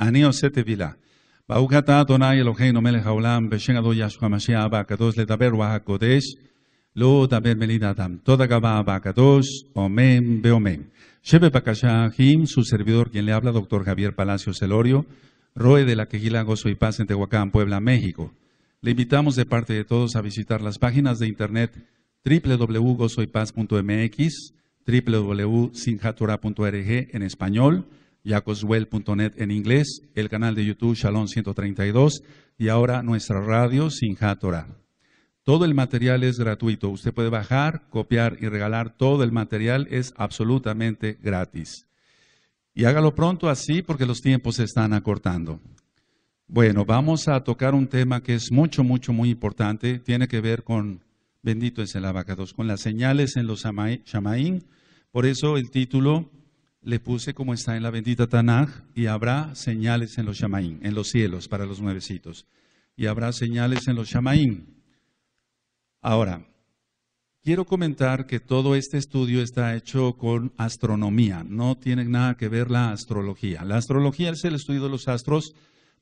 אני עושה טבילה. ברוך אתה אדוני אלוהינו מלך העולם, בשם הדו ישוע המשיח אבא הקדוש, לדבר רוח הקודש, לא דבר מליד אדם. תודה רבה אבא הקדוש, אמן ואמן. שבבקשה, אחים, su servidor, quien le habla, doctor Javier Palacio Celorio, Roe de la Quejila Gozo y Paz en Tehuacán, Puebla, México. Le invitamos de parte de todos a visitar las páginas de internet www.gozoypaz.mx, www.sinjatura.org en español, yacoswell.net en inglés, el canal de YouTube Shalom 132 y ahora nuestra radio Sinjatora. Todo el material es gratuito. Usted puede bajar, copiar y regalar. Todo el material es absolutamente gratis. Y hágalo pronto así porque los tiempos se están acortando. Bueno, vamos a tocar un tema que es mucho, mucho, muy importante. Tiene que ver con, bendito es el abacados, con las señales en los shamaín. Por eso el título le puse como está en la bendita Tanaj, y habrá señales en los shamaín, en los cielos para los nuevecitos. Y habrá señales en los shamaín. Ahora, quiero comentar que todo este estudio está hecho con astronomía, no tiene nada que ver la astrología. La astrología es el estudio de los astros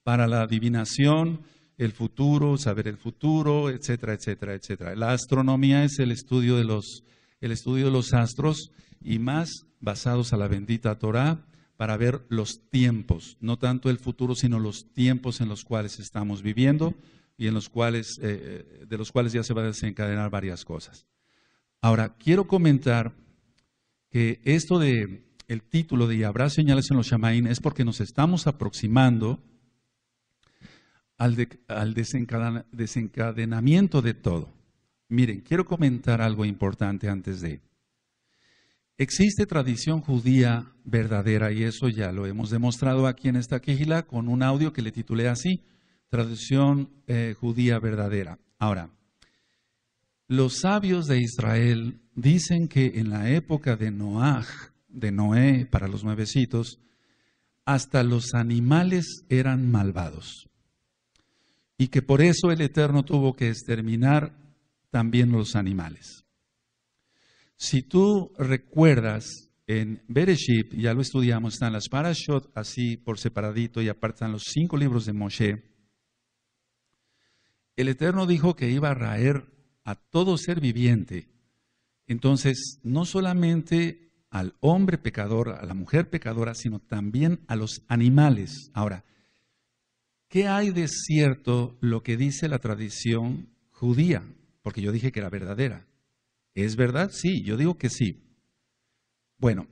para la adivinación, el futuro, saber el futuro, etcétera, etcétera, etcétera. La astronomía es el estudio de los, el estudio de los astros y más basados a la bendita Torah para ver los tiempos, no tanto el futuro, sino los tiempos en los cuales estamos viviendo y en los cuales, eh, de los cuales ya se van a desencadenar varias cosas. Ahora, quiero comentar que esto de el título de y habrá señales en los Shamaín es porque nos estamos aproximando al, desencadenamiento de todo. Miren, quiero comentar algo importante antes de. Existe tradición judía verdadera y eso ya lo hemos demostrado aquí en esta quejila con un audio que le titulé así, tradición eh, judía verdadera. Ahora, los sabios de Israel dicen que en la época de Noaj, de Noé, para los nuevecitos, hasta los animales eran malvados y que por eso el Eterno tuvo que exterminar también los animales. Si tú recuerdas en Bereshit, ya lo estudiamos, están las parashot así por separadito y aparte están los cinco libros de Moshe. El Eterno dijo que iba a raer a todo ser viviente. Entonces, no solamente al hombre pecador, a la mujer pecadora, sino también a los animales. Ahora, ¿Qué hay de cierto lo que dice la tradición judía? Porque yo dije que era verdadera. ¿Es verdad? Sí, yo digo que sí. Bueno,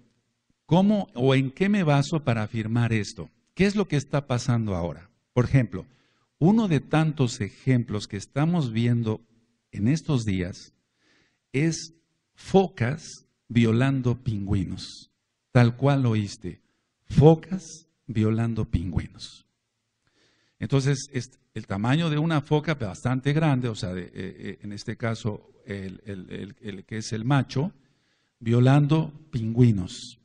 ¿cómo o en qué me baso para afirmar esto? ¿Qué es lo que está pasando ahora? Por ejemplo, uno de tantos ejemplos que estamos viendo en estos días es focas violando pingüinos. Tal cual lo oíste, focas violando pingüinos. Entonces, el tamaño de una foca bastante grande, o sea, eh, eh, en este caso el, el, que es el macho, violando pingüinos.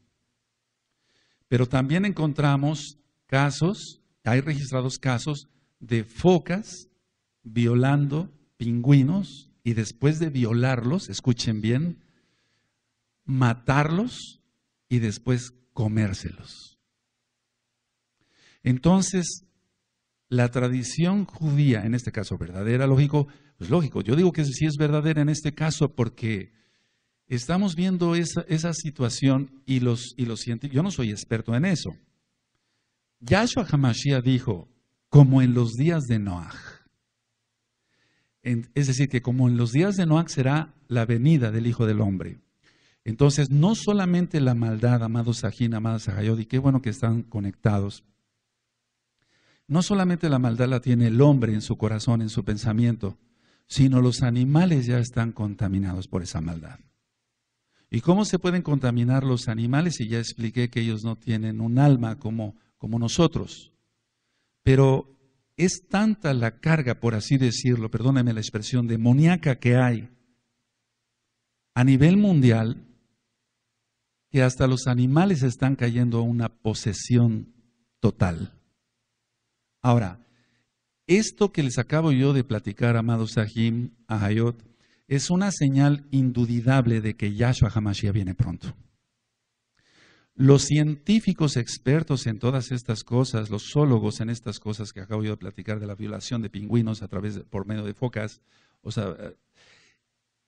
Pero también encontramos casos, hay registrados casos de focas violando pingüinos y después de violarlos, escuchen bien, matarlos y después comérselos. Entonces, la tradición judía, en este caso verdadera, lógico, pues lógico, yo digo que sí es verdadera en este caso porque estamos viendo esa, situación y los, y los científicos, yo no soy experto en eso. Yahshua Hamashiach dijo, como en los días de Noah. es decir, que como en los días de Noah será la venida del Hijo del Hombre. Entonces, no solamente la maldad, amados Sajín, amados Sahayod, qué bueno que están conectados, no solamente la maldad la tiene el hombre en su corazón, en su pensamiento, sino los animales ya están contaminados por esa maldad. ¿Y cómo se pueden contaminar los animales? Y ya expliqué que ellos no tienen un alma como, como nosotros. Pero es tanta la carga, por así decirlo, perdóneme la expresión, demoníaca que hay a nivel mundial, que hasta los animales están cayendo a una posesión total. Ahora, esto que les acabo yo de platicar, amado Sahim, Ahayot, es una señal indudable de que Yahshua Hamashiach viene pronto. Los científicos expertos en todas estas cosas, los zoólogos en estas cosas que acabo yo de platicar de la violación de pingüinos a través por medio de focas, o sea, eh,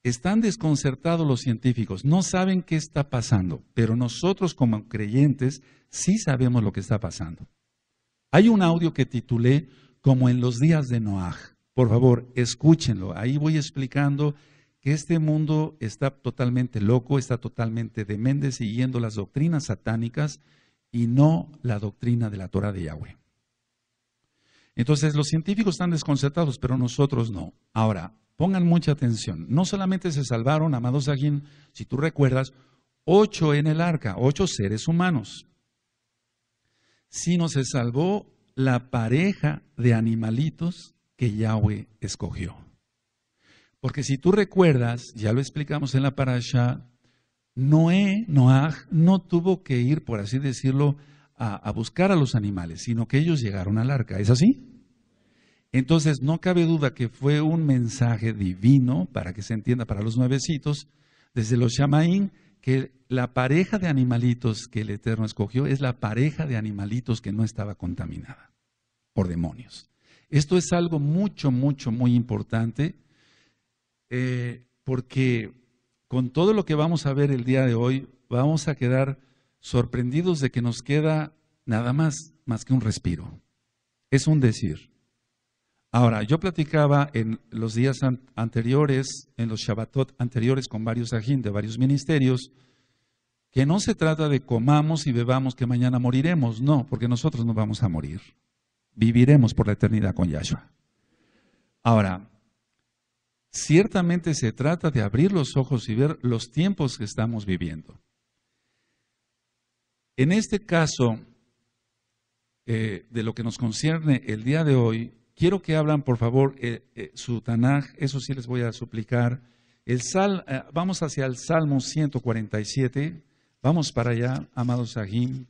están desconcertados los científicos, no saben qué está pasando, pero nosotros como creyentes sí sabemos lo que está pasando. Hay un audio que titulé como en los días de Noah. Por favor, escúchenlo. Ahí voy explicando que este mundo está totalmente loco, está totalmente demente, siguiendo las doctrinas satánicas y no la doctrina de la Torah de Yahweh. Entonces, los científicos están desconcertados, pero nosotros no. Ahora, pongan mucha atención. No solamente se salvaron, amados Agin, si tú recuerdas, ocho en el arca, ocho seres humanos, sino se salvó la pareja de animalitos que Yahweh escogió. Porque si tú recuerdas, ya lo explicamos en la parasha, Noé, Noah, no tuvo que ir, por así decirlo, a, a, buscar a los animales, sino que ellos llegaron al arca. ¿Es así? Entonces, no cabe duda que fue un mensaje divino, para que se entienda para los nuevecitos, desde los Shamaín, que la pareja de animalitos que el Eterno escogió es la pareja de animalitos que no estaba contaminada por demonios. Esto es algo mucho, mucho, muy importante eh, porque con todo lo que vamos a ver el día de hoy, vamos a quedar sorprendidos de que nos queda nada más, más que un respiro. Es un decir. Ahora, yo platicaba en los días anteriores, en los Shabbatot anteriores con varios ajín de varios ministerios, que no se trata de comamos y bebamos que mañana moriremos, no, porque nosotros no vamos a morir. Viviremos por la eternidad con Yahshua. Ahora, Ciertamente se trata de abrir los ojos y ver los tiempos que estamos viviendo. En este caso, eh, de lo que nos concierne el día de hoy, quiero que hablan, por favor, eh, eh, su Tanaj, eso sí les voy a suplicar. El sal, vamos hacia el Salmo 147, vamos para allá, amados Sahim.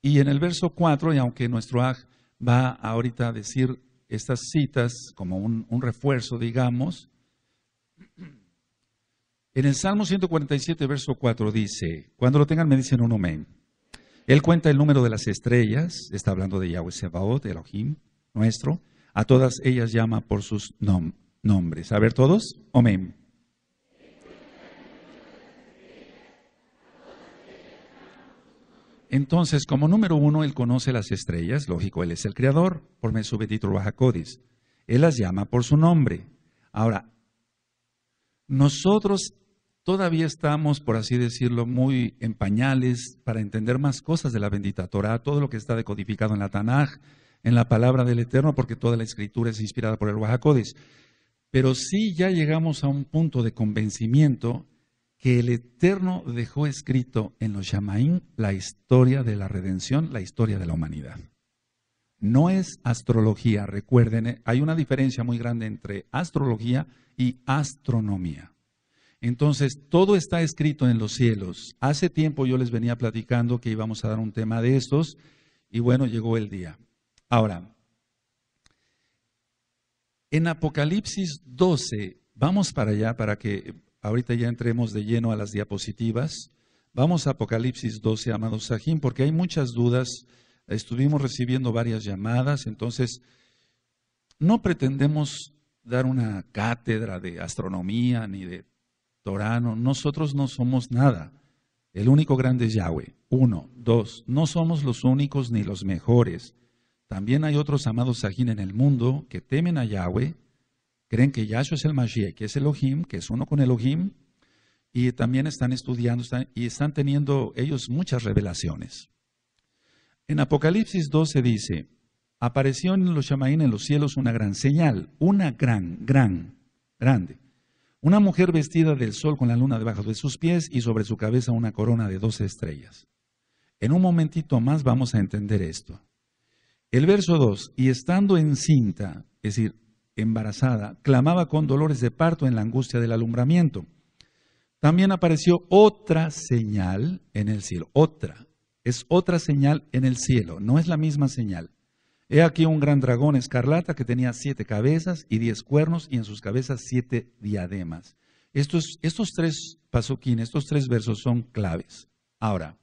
Y en el verso 4, y aunque nuestro aj va ahorita a decir estas citas como un, refuerzo, digamos. En el Salmo 147, verso 4 dice, cuando lo tengan me dicen un amén. Él cuenta el número de las estrellas, está hablando de Yahweh Sebaot, Elohim, nuestro, a todas ellas llama por sus nombres. A ver todos, amén. Entonces, como número uno, él conoce las estrellas, lógico, él es el creador, por Mesubedito Bajacodis. Él las llama por su nombre. Ahora, nosotros todavía estamos, por así decirlo, muy en pañales para entender más cosas de la bendita Torah, todo lo que está decodificado en la Tanaj, en la palabra del Eterno, porque toda la escritura es inspirada por el Bajacodis. Pero sí ya llegamos a un punto de convencimiento que el Eterno dejó escrito en los Shamaín la historia de la redención, la historia de la humanidad. No es astrología, recuerden, hay una diferencia muy grande entre astrología y astronomía. Entonces, todo está escrito en los cielos. Hace tiempo yo les venía platicando que íbamos a dar un tema de estos y bueno, llegó el día. Ahora, en Apocalipsis 12, vamos para allá para que Ahorita ya entremos de lleno a las diapositivas. Vamos a Apocalipsis 12, amados Sajín, porque hay muchas dudas. Estuvimos recibiendo varias llamadas, entonces no pretendemos dar una cátedra de astronomía ni de Torano. Nosotros no somos nada. El único grande es Yahweh. Uno. Dos. No somos los únicos ni los mejores. También hay otros amados Sajín en el mundo que temen a Yahweh creen que Yahshua es el Mashiach, que es Elohim, que es uno con Elohim, y también están estudiando y están teniendo ellos muchas revelaciones. En Apocalipsis 12 dice, apareció en los Shamaín en los cielos una gran señal, una gran, gran, grande. Una mujer vestida del sol con la luna debajo de sus pies y sobre su cabeza una corona de doce estrellas. En un momentito más vamos a entender esto. El verso 2, y estando encinta, es decir, embarazada, clamaba con dolores de parto en la angustia del alumbramiento. También apareció otra señal en el cielo, otra, es otra señal en el cielo, no es la misma señal. He aquí un gran dragón escarlata que tenía siete cabezas y diez cuernos y en sus cabezas siete diademas. Estos, estos tres pasuquines, estos tres versos son claves. Ahora,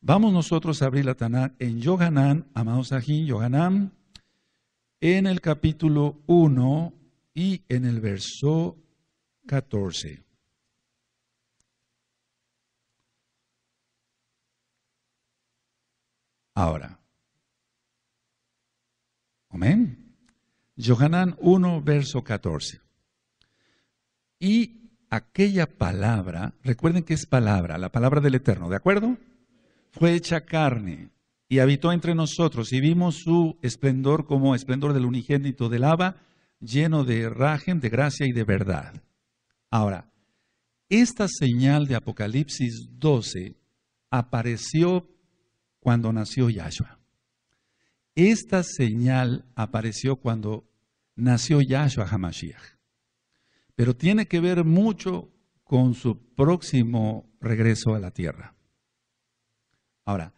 vamos nosotros a abrir la Tanakh en Yohanan, amados aquí, Yohanan, en el capítulo 1 y en el verso 14. Ahora, amén. Yohanan 1, verso 14. Y aquella palabra, recuerden que es palabra, la palabra del Eterno, ¿de acuerdo? Fue hecha carne y habitó entre nosotros y vimos su esplendor como esplendor del unigénito del Abba, lleno de rajem, de gracia y de verdad. Ahora, esta señal de Apocalipsis 12 apareció cuando nació Yahshua. Esta señal apareció cuando nació Yahshua Hamashiach pero tiene que ver mucho con su próximo regreso a la tierra. Ahora,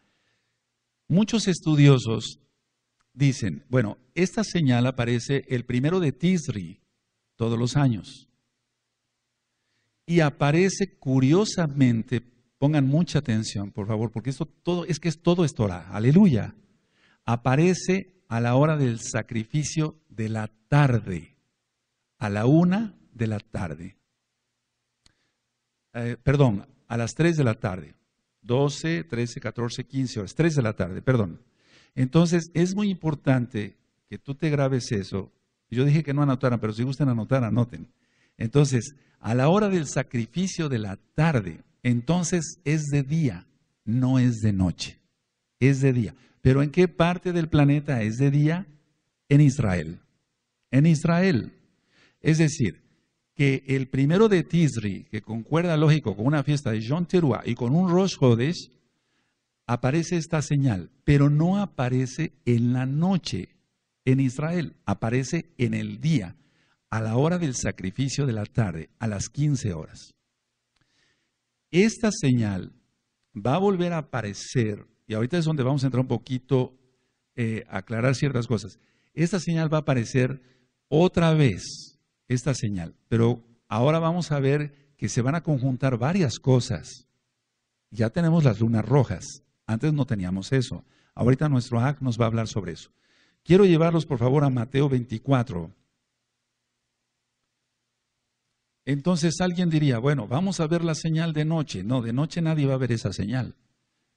muchos estudiosos dicen, bueno, esta señal aparece el primero de Tisri todos los años. Y aparece curiosamente, pongan mucha atención, por favor, porque esto todo es que es todo es Torah, aleluya. Aparece a la hora del sacrificio de la tarde, a la una de la tarde. Eh, perdón, a las 3 de la tarde. 12, 13, 14, 15 horas. 3 de la tarde, perdón. Entonces, es muy importante que tú te grabes eso. Yo dije que no anotaran, pero si gustan anotar, anoten. Entonces, a la hora del sacrificio de la tarde, entonces es de día, no es de noche. Es de día. Pero ¿en qué parte del planeta es de día? En Israel. En Israel. Es decir, que el primero de Tisri, que concuerda lógico con una fiesta de John Teruah y con un Rosh Hodesh, aparece esta señal, pero no aparece en la noche en Israel, aparece en el día, a la hora del sacrificio de la tarde, a las 15 horas. Esta señal va a volver a aparecer, y ahorita es donde vamos a entrar un poquito eh, a aclarar ciertas cosas. Esta señal va a aparecer otra vez esta señal. Pero ahora vamos a ver que se van a conjuntar varias cosas. Ya tenemos las lunas rojas. Antes no teníamos eso. Ahorita nuestro AC nos va a hablar sobre eso. Quiero llevarlos, por favor, a Mateo 24. Entonces alguien diría, bueno, vamos a ver la señal de noche. No, de noche nadie va a ver esa señal.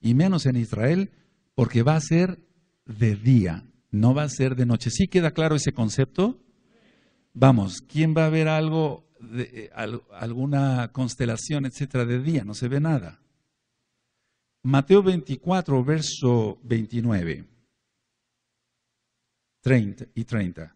Y menos en Israel, porque va a ser de día, no va a ser de noche. ¿Sí queda claro ese concepto? Vamos, ¿quién va a ver algo, de, eh, alguna constelación, etcétera, de día? No se ve nada. Mateo 24, verso 29 30 y 30.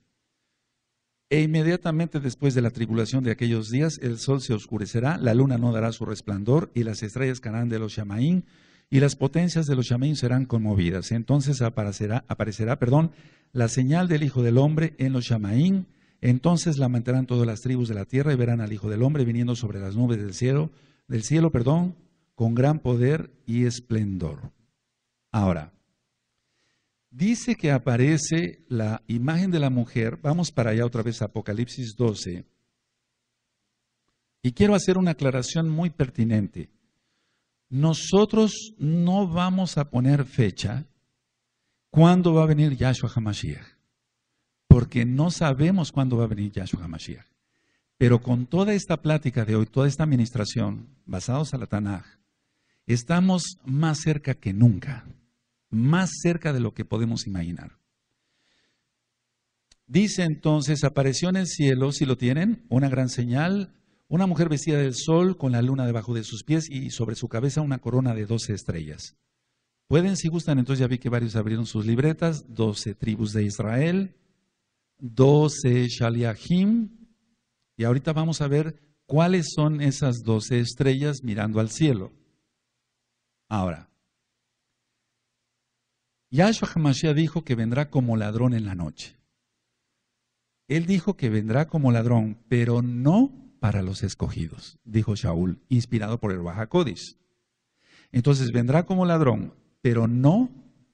E inmediatamente después de la tribulación de aquellos días, el sol se oscurecerá, la luna no dará su resplandor, y las estrellas caerán de los Shamaín, y las potencias de los Shamaín serán conmovidas. Entonces aparecerá, aparecerá perdón, la señal del Hijo del Hombre en los Shamaín, entonces lamentarán todas las tribus de la tierra y verán al Hijo del Hombre viniendo sobre las nubes del cielo, del cielo, perdón, con gran poder y esplendor. Ahora, dice que aparece la imagen de la mujer, vamos para allá otra vez, Apocalipsis 12, y quiero hacer una aclaración muy pertinente. Nosotros no vamos a poner fecha cuándo va a venir Yahshua HaMashiach porque no sabemos cuándo va a venir Yahshua HaMashiach. Pero con toda esta plática de hoy, toda esta administración, basados en la Tanaj, estamos más cerca que nunca, más cerca de lo que podemos imaginar. Dice entonces, apareció en el cielo, si lo tienen, una gran señal, una mujer vestida del sol con la luna debajo de sus pies y sobre su cabeza una corona de doce estrellas. Pueden, si gustan, entonces ya vi que varios abrieron sus libretas, doce tribus de Israel, 12 Shaliahim. Y ahorita vamos a ver cuáles son esas 12 estrellas mirando al cielo. Ahora, Yahshua HaMashiach dijo que vendrá como ladrón en la noche. Él dijo que vendrá como ladrón, pero no para los escogidos, dijo Shaul, inspirado por el Bajakodis. Entonces vendrá como ladrón, pero no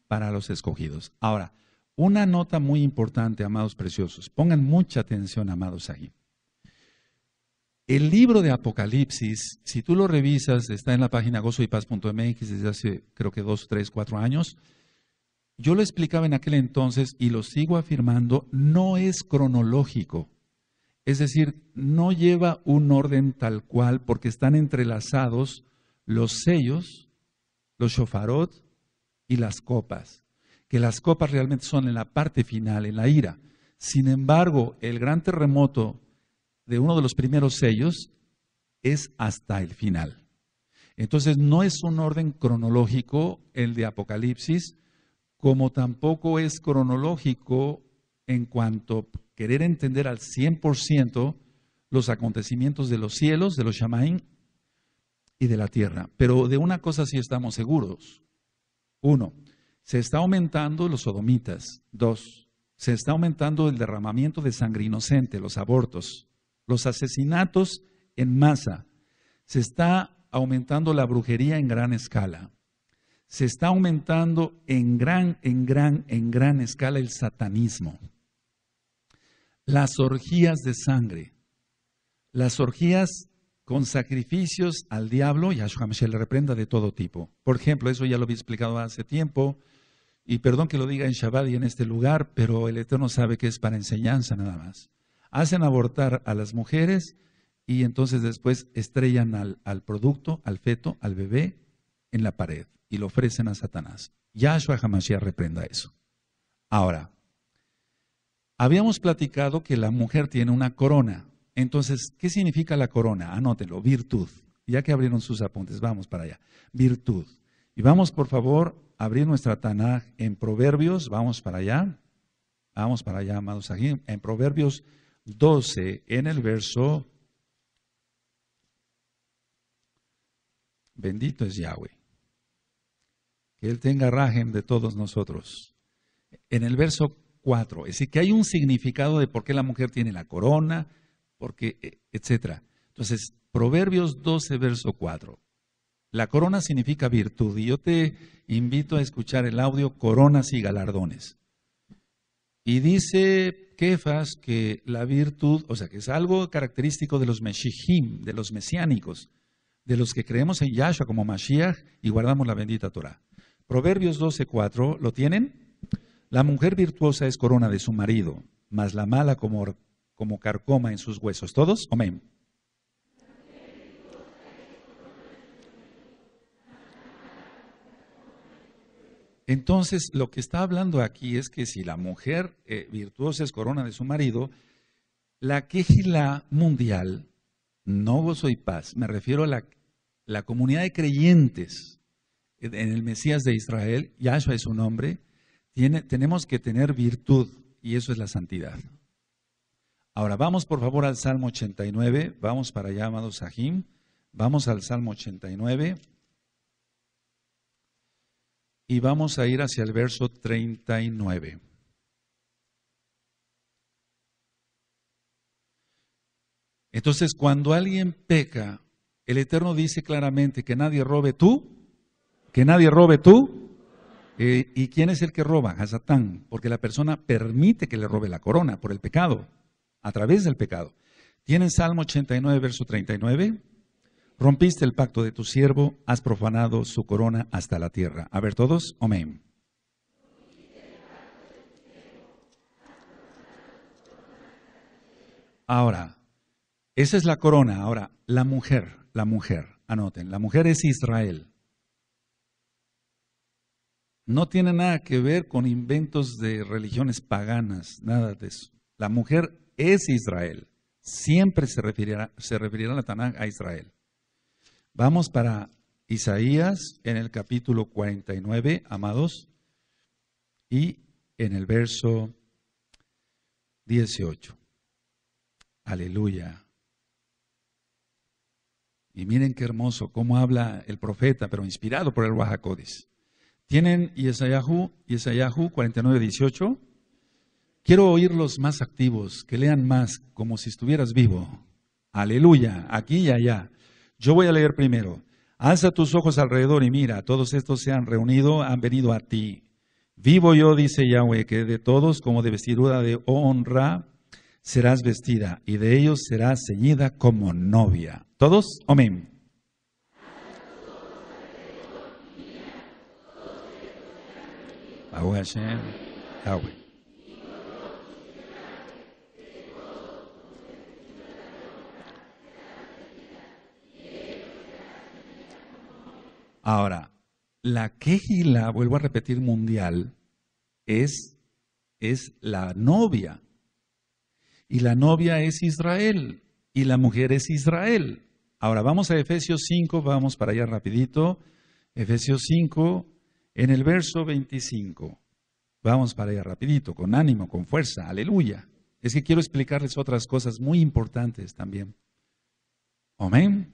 para los escogidos. Ahora, una nota muy importante, amados preciosos. Pongan mucha atención, amados ahí. El libro de Apocalipsis, si tú lo revisas, está en la página gozoypaz.mx desde hace creo que dos, tres, cuatro años. Yo lo explicaba en aquel entonces y lo sigo afirmando, no es cronológico. Es decir, no lleva un orden tal cual porque están entrelazados los sellos, los shofarot y las copas, que las copas realmente son en la parte final, en la ira. Sin embargo, el gran terremoto de uno de los primeros sellos es hasta el final. Entonces no es un orden cronológico el de Apocalipsis, como tampoco es cronológico en cuanto querer entender al 100% los acontecimientos de los cielos, de los Shamaim y de la tierra. Pero de una cosa sí estamos seguros. Uno, se está aumentando los sodomitas. Dos, se está aumentando el derramamiento de sangre inocente, los abortos los asesinatos en masa, se está aumentando la brujería en gran escala, se está aumentando en gran, en gran, en gran escala el satanismo, las orgías de sangre, las orgías con sacrificios al diablo, y a Mashiach le reprenda de todo tipo. Por ejemplo, eso ya lo había explicado hace tiempo, y perdón que lo diga en Shabbat y en este lugar, pero el Eterno sabe que es para enseñanza nada más hacen abortar a las mujeres y entonces después estrellan al, producto, al feto, al bebé en la pared y lo ofrecen a Satanás. Yahshua Hamashiach reprenda eso. Ahora, habíamos platicado que la mujer tiene una corona. Entonces, ¿qué significa la corona? Anótelo, virtud. Ya que abrieron sus apuntes, vamos para allá. Virtud. Y vamos, por favor, a abrir nuestra Tanaj en Proverbios. Vamos para allá. Vamos para allá, amados aquí. En Proverbios 12 en el verso, bendito es Yahweh, que Él tenga rajem de todos nosotros. En el verso 4, es decir, que hay un significado de por qué la mujer tiene la corona, porque, e, etc. Entonces, Proverbios 12, verso 4. La corona significa virtud y yo te invito a escuchar el audio Coronas y Galardones. Y dice Kefas que la virtud, o sea, que es algo característico de los Meshihim, de los mesiánicos, de los que creemos en Yahshua como Mashiach y guardamos la bendita Torah. Proverbios 12:4, ¿lo tienen? La mujer virtuosa es corona de su marido, mas la mala como, como carcoma en sus huesos. ¿Todos? Amén. Entonces, lo que está hablando aquí es que si la mujer eh, virtuosa es corona de su marido, la quejila mundial, no gozo y paz, me refiero a la, la comunidad de creyentes en el Mesías de Israel, Yahshua es su nombre, tenemos que tener virtud y eso es la santidad. Ahora vamos por favor al Salmo 89, vamos para allá, amados Sahim, vamos al Salmo 89. Y vamos a ir hacia el verso 39. Entonces, cuando alguien peca, el Eterno dice claramente que nadie robe tú, que nadie robe tú. Eh, ¿Y quién es el que roba? A porque la persona permite que le robe la corona por el pecado, a través del pecado. ¿Tienen Salmo 89, verso 39? Rompiste el pacto de tu siervo, has profanado su corona hasta la tierra. A ver todos, amén. Ahora, esa es la corona. Ahora, la mujer, la mujer, anoten, la mujer es Israel. No tiene nada que ver con inventos de religiones paganas, nada de eso. La mujer es Israel. Siempre se referirá, se referirá la Tanakh a Israel. Vamos para Isaías en el capítulo 49, amados, y en el verso 18. Aleluya. Y miren qué hermoso cómo habla el profeta, pero inspirado por el Wahakodis. ¿Tienen Yesayahu, Yesayahu 49, 18? Quiero oírlos más activos, que lean más, como si estuvieras vivo. Aleluya, aquí y allá. Yo voy a leer primero. Alza tus ojos alrededor y mira, todos estos se han reunido, han venido a ti. Vivo yo, dice Yahweh, que de todos como de vestidura de honra serás vestida y de ellos serás ceñida como novia. ¿Todos? Amén. Ahora, la quejila, vuelvo a repetir, mundial, es, es la novia. Y la novia es Israel. Y la mujer es Israel. Ahora vamos a Efesios 5, vamos para allá rapidito. Efesios 5, en el verso 25. Vamos para allá rapidito, con ánimo, con fuerza. Aleluya. Es que quiero explicarles otras cosas muy importantes también. Amén.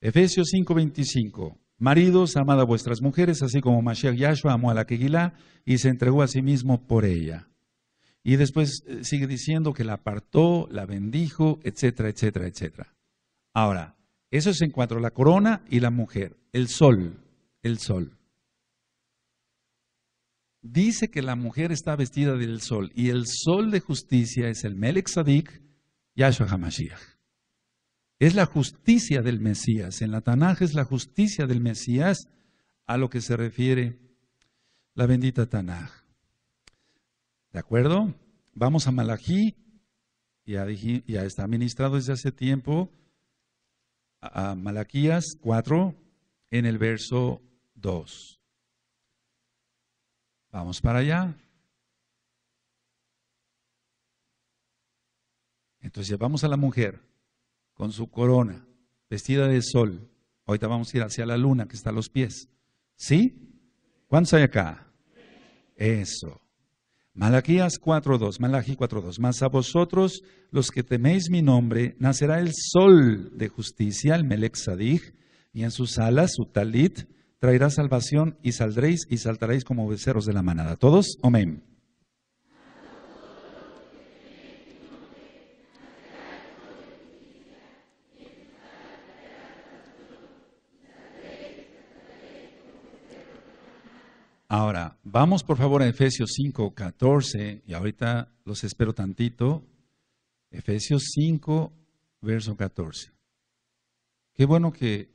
Efesios 5:25. Maridos, amad a vuestras mujeres, así como Mashiach Yahshua amó a la Kegilá y se entregó a sí mismo por ella. Y después eh, sigue diciendo que la apartó, la bendijo, etcétera, etcétera, etcétera. Ahora, eso es en cuanto a la corona y la mujer. El sol, el sol. Dice que la mujer está vestida del sol y el sol de justicia es el Melech Sadik, Yahshua HaMashiach. Es la justicia del Mesías. En la Tanaj es la justicia del Mesías a lo que se refiere la bendita Tanaj. ¿De acuerdo? Vamos a Malají. Ya, está ministrado desde hace tiempo a Malaquías 4 en el verso 2. Vamos para allá. Entonces vamos a la mujer con su corona, vestida de sol. Ahorita vamos a ir hacia la luna que está a los pies. ¿Sí? ¿Cuántos hay acá? Eso. Malaquías 4.2, Malaquí 4.2. Mas a vosotros, los que teméis mi nombre, nacerá el sol de justicia, el Melech y en sus alas, su talit, traerá salvación y saldréis y saltaréis como becerros de la manada. ¿Todos? Amén. Ahora, vamos por favor a Efesios 5, 14, y ahorita los espero tantito. Efesios 5, verso 14. Qué bueno que,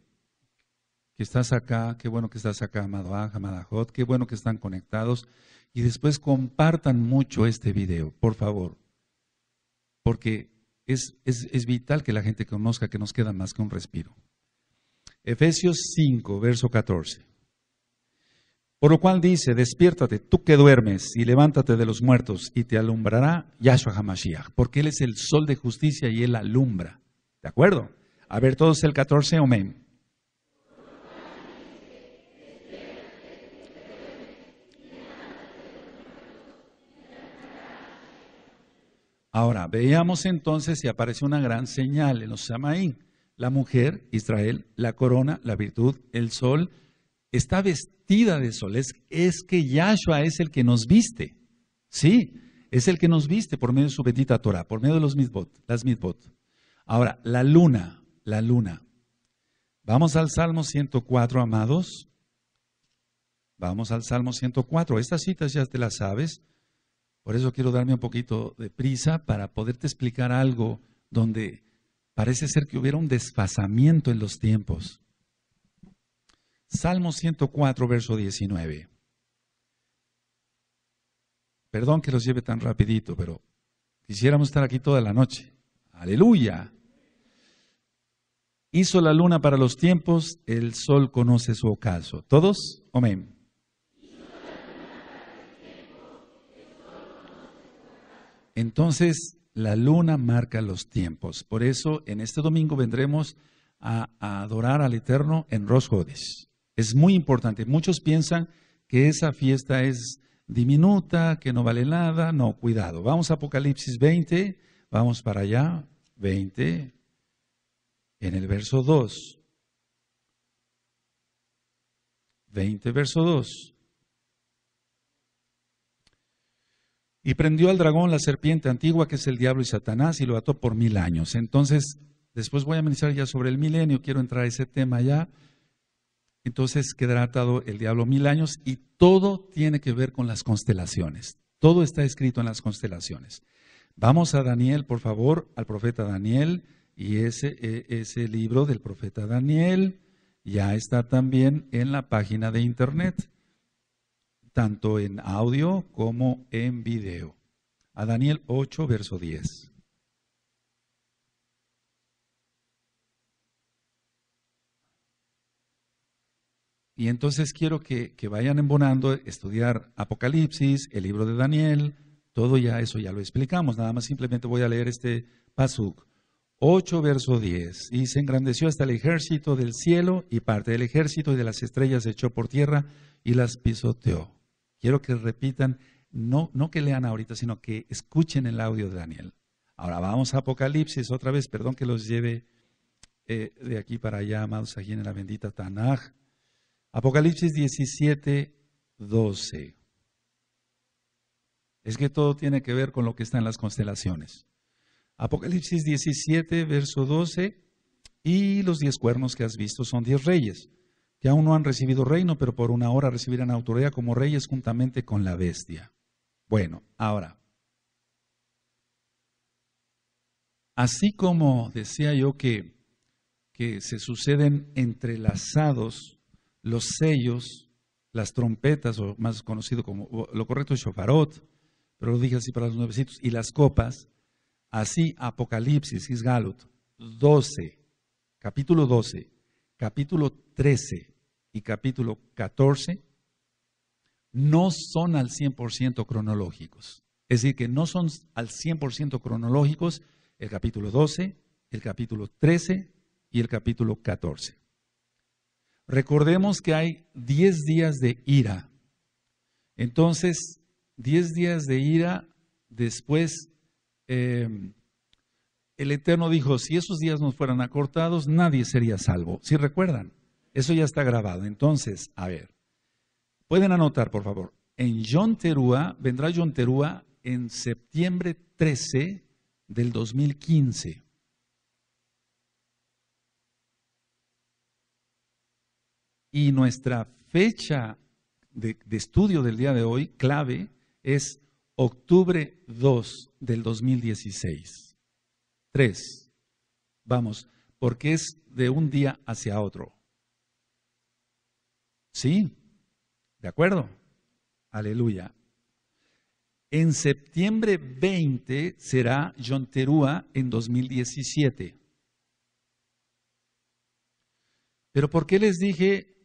que estás acá, qué bueno que estás acá, amado amada Jot, qué bueno que están conectados. Y después compartan mucho este video, por favor. Porque es, es, es vital que la gente conozca que nos queda más que un respiro. Efesios 5, verso 14. Por lo cual dice, despiértate, tú que duermes, y levántate de los muertos, y te alumbrará Yahshua HaMashiach, porque Él es el sol de justicia y Él alumbra. ¿De acuerdo? A ver, todos el 14, amén. Ahora, veíamos entonces si aparece una gran señal en los Samaín. La mujer, Israel, la corona, la virtud, el sol, está vestida de sol. Es, que Yahshua es el que nos viste. Sí, es el que nos viste por medio de su bendita Torah, por medio de los mitbot, las mitbot. Ahora, la luna, la luna. Vamos al Salmo 104, amados. Vamos al Salmo 104. Estas citas ya te las sabes. Por eso quiero darme un poquito de prisa para poderte explicar algo donde parece ser que hubiera un desfasamiento en los tiempos. Salmo 104, verso 19. Perdón que los lleve tan rapidito, pero quisiéramos estar aquí toda la noche. Aleluya. Hizo la luna para los tiempos, el sol conoce su ocaso. ¿Todos? Amén. Entonces, la luna marca los tiempos. Por eso, en este domingo vendremos a, adorar al Eterno en Rosjodes. Es muy importante. Muchos piensan que esa fiesta es diminuta, que no vale nada. No, cuidado. Vamos a Apocalipsis 20, vamos para allá, 20, en el verso 2. 20, verso 2. Y prendió al dragón la serpiente antigua, que es el diablo y Satanás, y lo ató por mil años. Entonces, después voy a mencionar ya sobre el milenio, quiero entrar a ese tema ya entonces quedará atado el diablo mil años y todo tiene que ver con las constelaciones. Todo está escrito en las constelaciones. Vamos a Daniel, por favor, al profeta Daniel, y ese, e, ese libro del profeta Daniel ya está también en la página de internet, tanto en audio como en video. A Daniel 8, verso 10. Y entonces quiero que, que, vayan embonando, estudiar Apocalipsis, el libro de Daniel, todo ya eso ya lo explicamos, nada más simplemente voy a leer este pasuk. 8 verso 10. Y se engrandeció hasta el ejército del cielo y parte del ejército y de las estrellas se echó por tierra y las pisoteó. Quiero que repitan, no, no que lean ahorita, sino que escuchen el audio de Daniel. Ahora vamos a Apocalipsis otra vez, perdón que los lleve eh, de aquí para allá, amados, aquí en la bendita Tanaj. Apocalipsis 17, 12. Es que todo tiene que ver con lo que está en las constelaciones. Apocalipsis 17, verso 12. Y los diez cuernos que has visto son diez reyes, que aún no han recibido reino, pero por una hora recibirán autoridad como reyes juntamente con la bestia. Bueno, ahora, así como decía yo que, que se suceden entrelazados los sellos, las trompetas, o más conocido como, lo correcto es shofarot, pero lo dije así para los nuevecitos, y las copas, así Apocalipsis, Isgalot, 12, capítulo 12, capítulo 13 y capítulo 14, no son al 100% cronológicos. Es decir, que no son al 100% cronológicos el capítulo 12, el capítulo 13 y el capítulo 14. Recordemos que hay 10 días de ira. Entonces, 10 días de ira, después em, el Eterno dijo, si esos días nos fueran acortados, nadie sería salvo. Si recuerdan, eso ya está grabado. Entonces, a ver, pueden anotar, por favor. En Yom Terúa, vendrá Yom Terúa en septiembre 13 del 2015. Y nuestra fecha de, estudio del día de hoy, clave, es octubre 2 del 2016. Tres. Vamos, porque es de un día hacia otro. ¿Sí? ¿De acuerdo? Aleluya. En septiembre 20 será Yonterúa en 2017. Pero ¿por qué les dije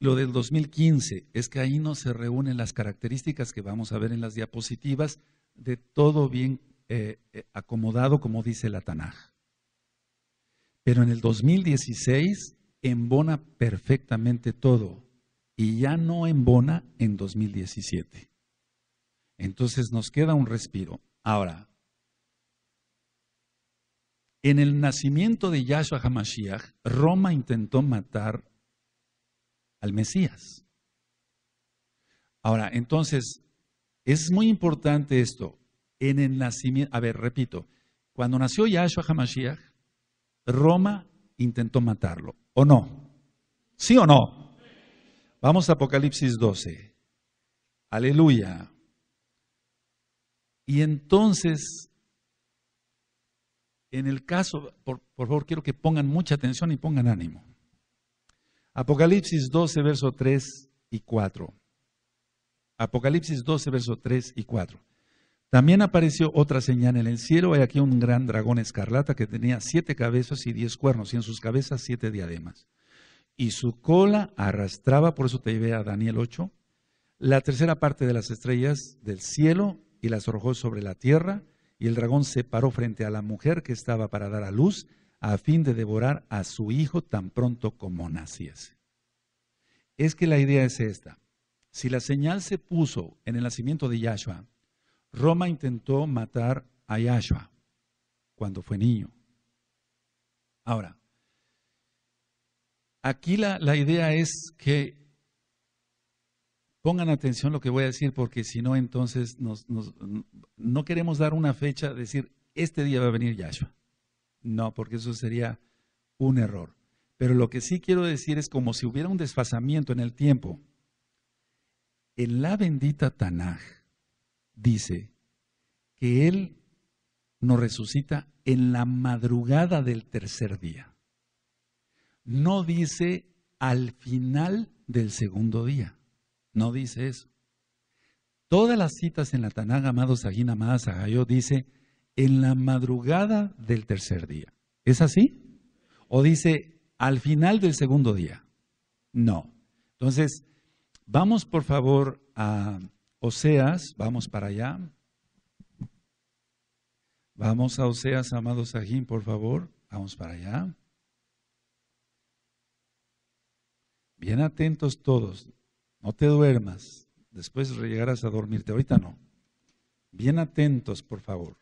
lo del 2015 es que ahí no se reúnen las características que vamos a ver en las diapositivas de todo bien eh, eh, acomodado, como dice la Tanaj. Pero en el 2016 embona perfectamente todo y ya no embona en 2017. Entonces nos queda un respiro. Ahora, en el nacimiento de Yahshua HaMashiach, Roma intentó matar al Mesías. Ahora, entonces, es muy importante esto. En el nacimiento, a ver, repito, cuando nació Yahshua HaMashiach, Roma intentó matarlo, ¿o no? ¿Sí o no? Vamos a Apocalipsis 12. Aleluya. Y entonces, en el caso, por, favor, quiero que pongan mucha atención y pongan ánimo. Apocalipsis 12, verso 3 y 4. Apocalipsis 12, verso 3 y 4. También apareció otra señal en el cielo. Hay aquí un gran dragón escarlata que tenía siete cabezas y diez cuernos, y en sus cabezas siete diademas. Y su cola arrastraba, por eso te llevé a Daniel 8, la tercera parte de las estrellas del cielo y las arrojó sobre la tierra. Y el dragón se paró frente a la mujer que estaba para dar a luz a fin de devorar a su hijo tan pronto como naciese. Es que la idea es esta. Si la señal se puso en el nacimiento de Yahshua, Roma intentó matar a Yahshua cuando fue niño. Ahora, aquí la, la idea es que pongan atención lo que voy a decir porque si no, entonces no queremos dar una fecha, decir, este día va a venir Yahshua. No, porque eso sería un error. Pero lo que sí quiero decir es como si hubiera un desfasamiento en el tiempo. En la bendita Tanaj, dice que Él nos resucita en la madrugada del tercer día. No dice al final del segundo día. No dice eso. Todas las citas en la Tanag, amados Sagina, amadas Sahayo, dice en la madrugada del tercer día. ¿Es así? ¿O dice al final del segundo día? No. Entonces, vamos por favor a Oseas, vamos para allá. Vamos a Oseas, amados Sajín, por favor, vamos para allá. Bien atentos todos, no te duermas, después llegarás a dormirte, ahorita no. Bien atentos, por favor.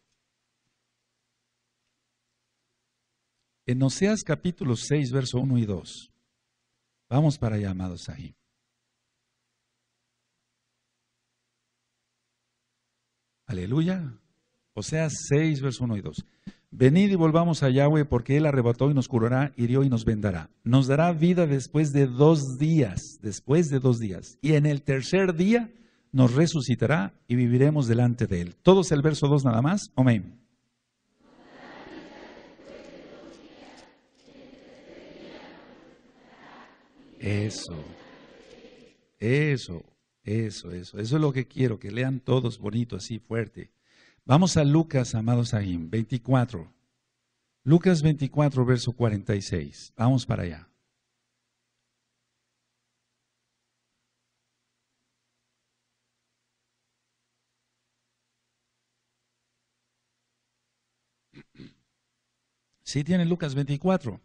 En Oseas capítulo 6, verso 1 y 2. Vamos para allá, amados Sahim. Aleluya. Oseas 6, verso 1 y 2. Venid y volvamos a Yahweh, porque Él arrebató y nos curará, hirió y nos vendará. Nos dará vida después de dos días, después de dos días. Y en el tercer día nos resucitará y viviremos delante de Él. Todos el verso 2 nada más. Amén. Eso, eso, eso, eso. Eso es lo que quiero, que lean todos bonito, así fuerte. Vamos a Lucas, amados ahí, 24. Lucas 24, verso 46. Vamos para allá. Sí tiene Lucas 24,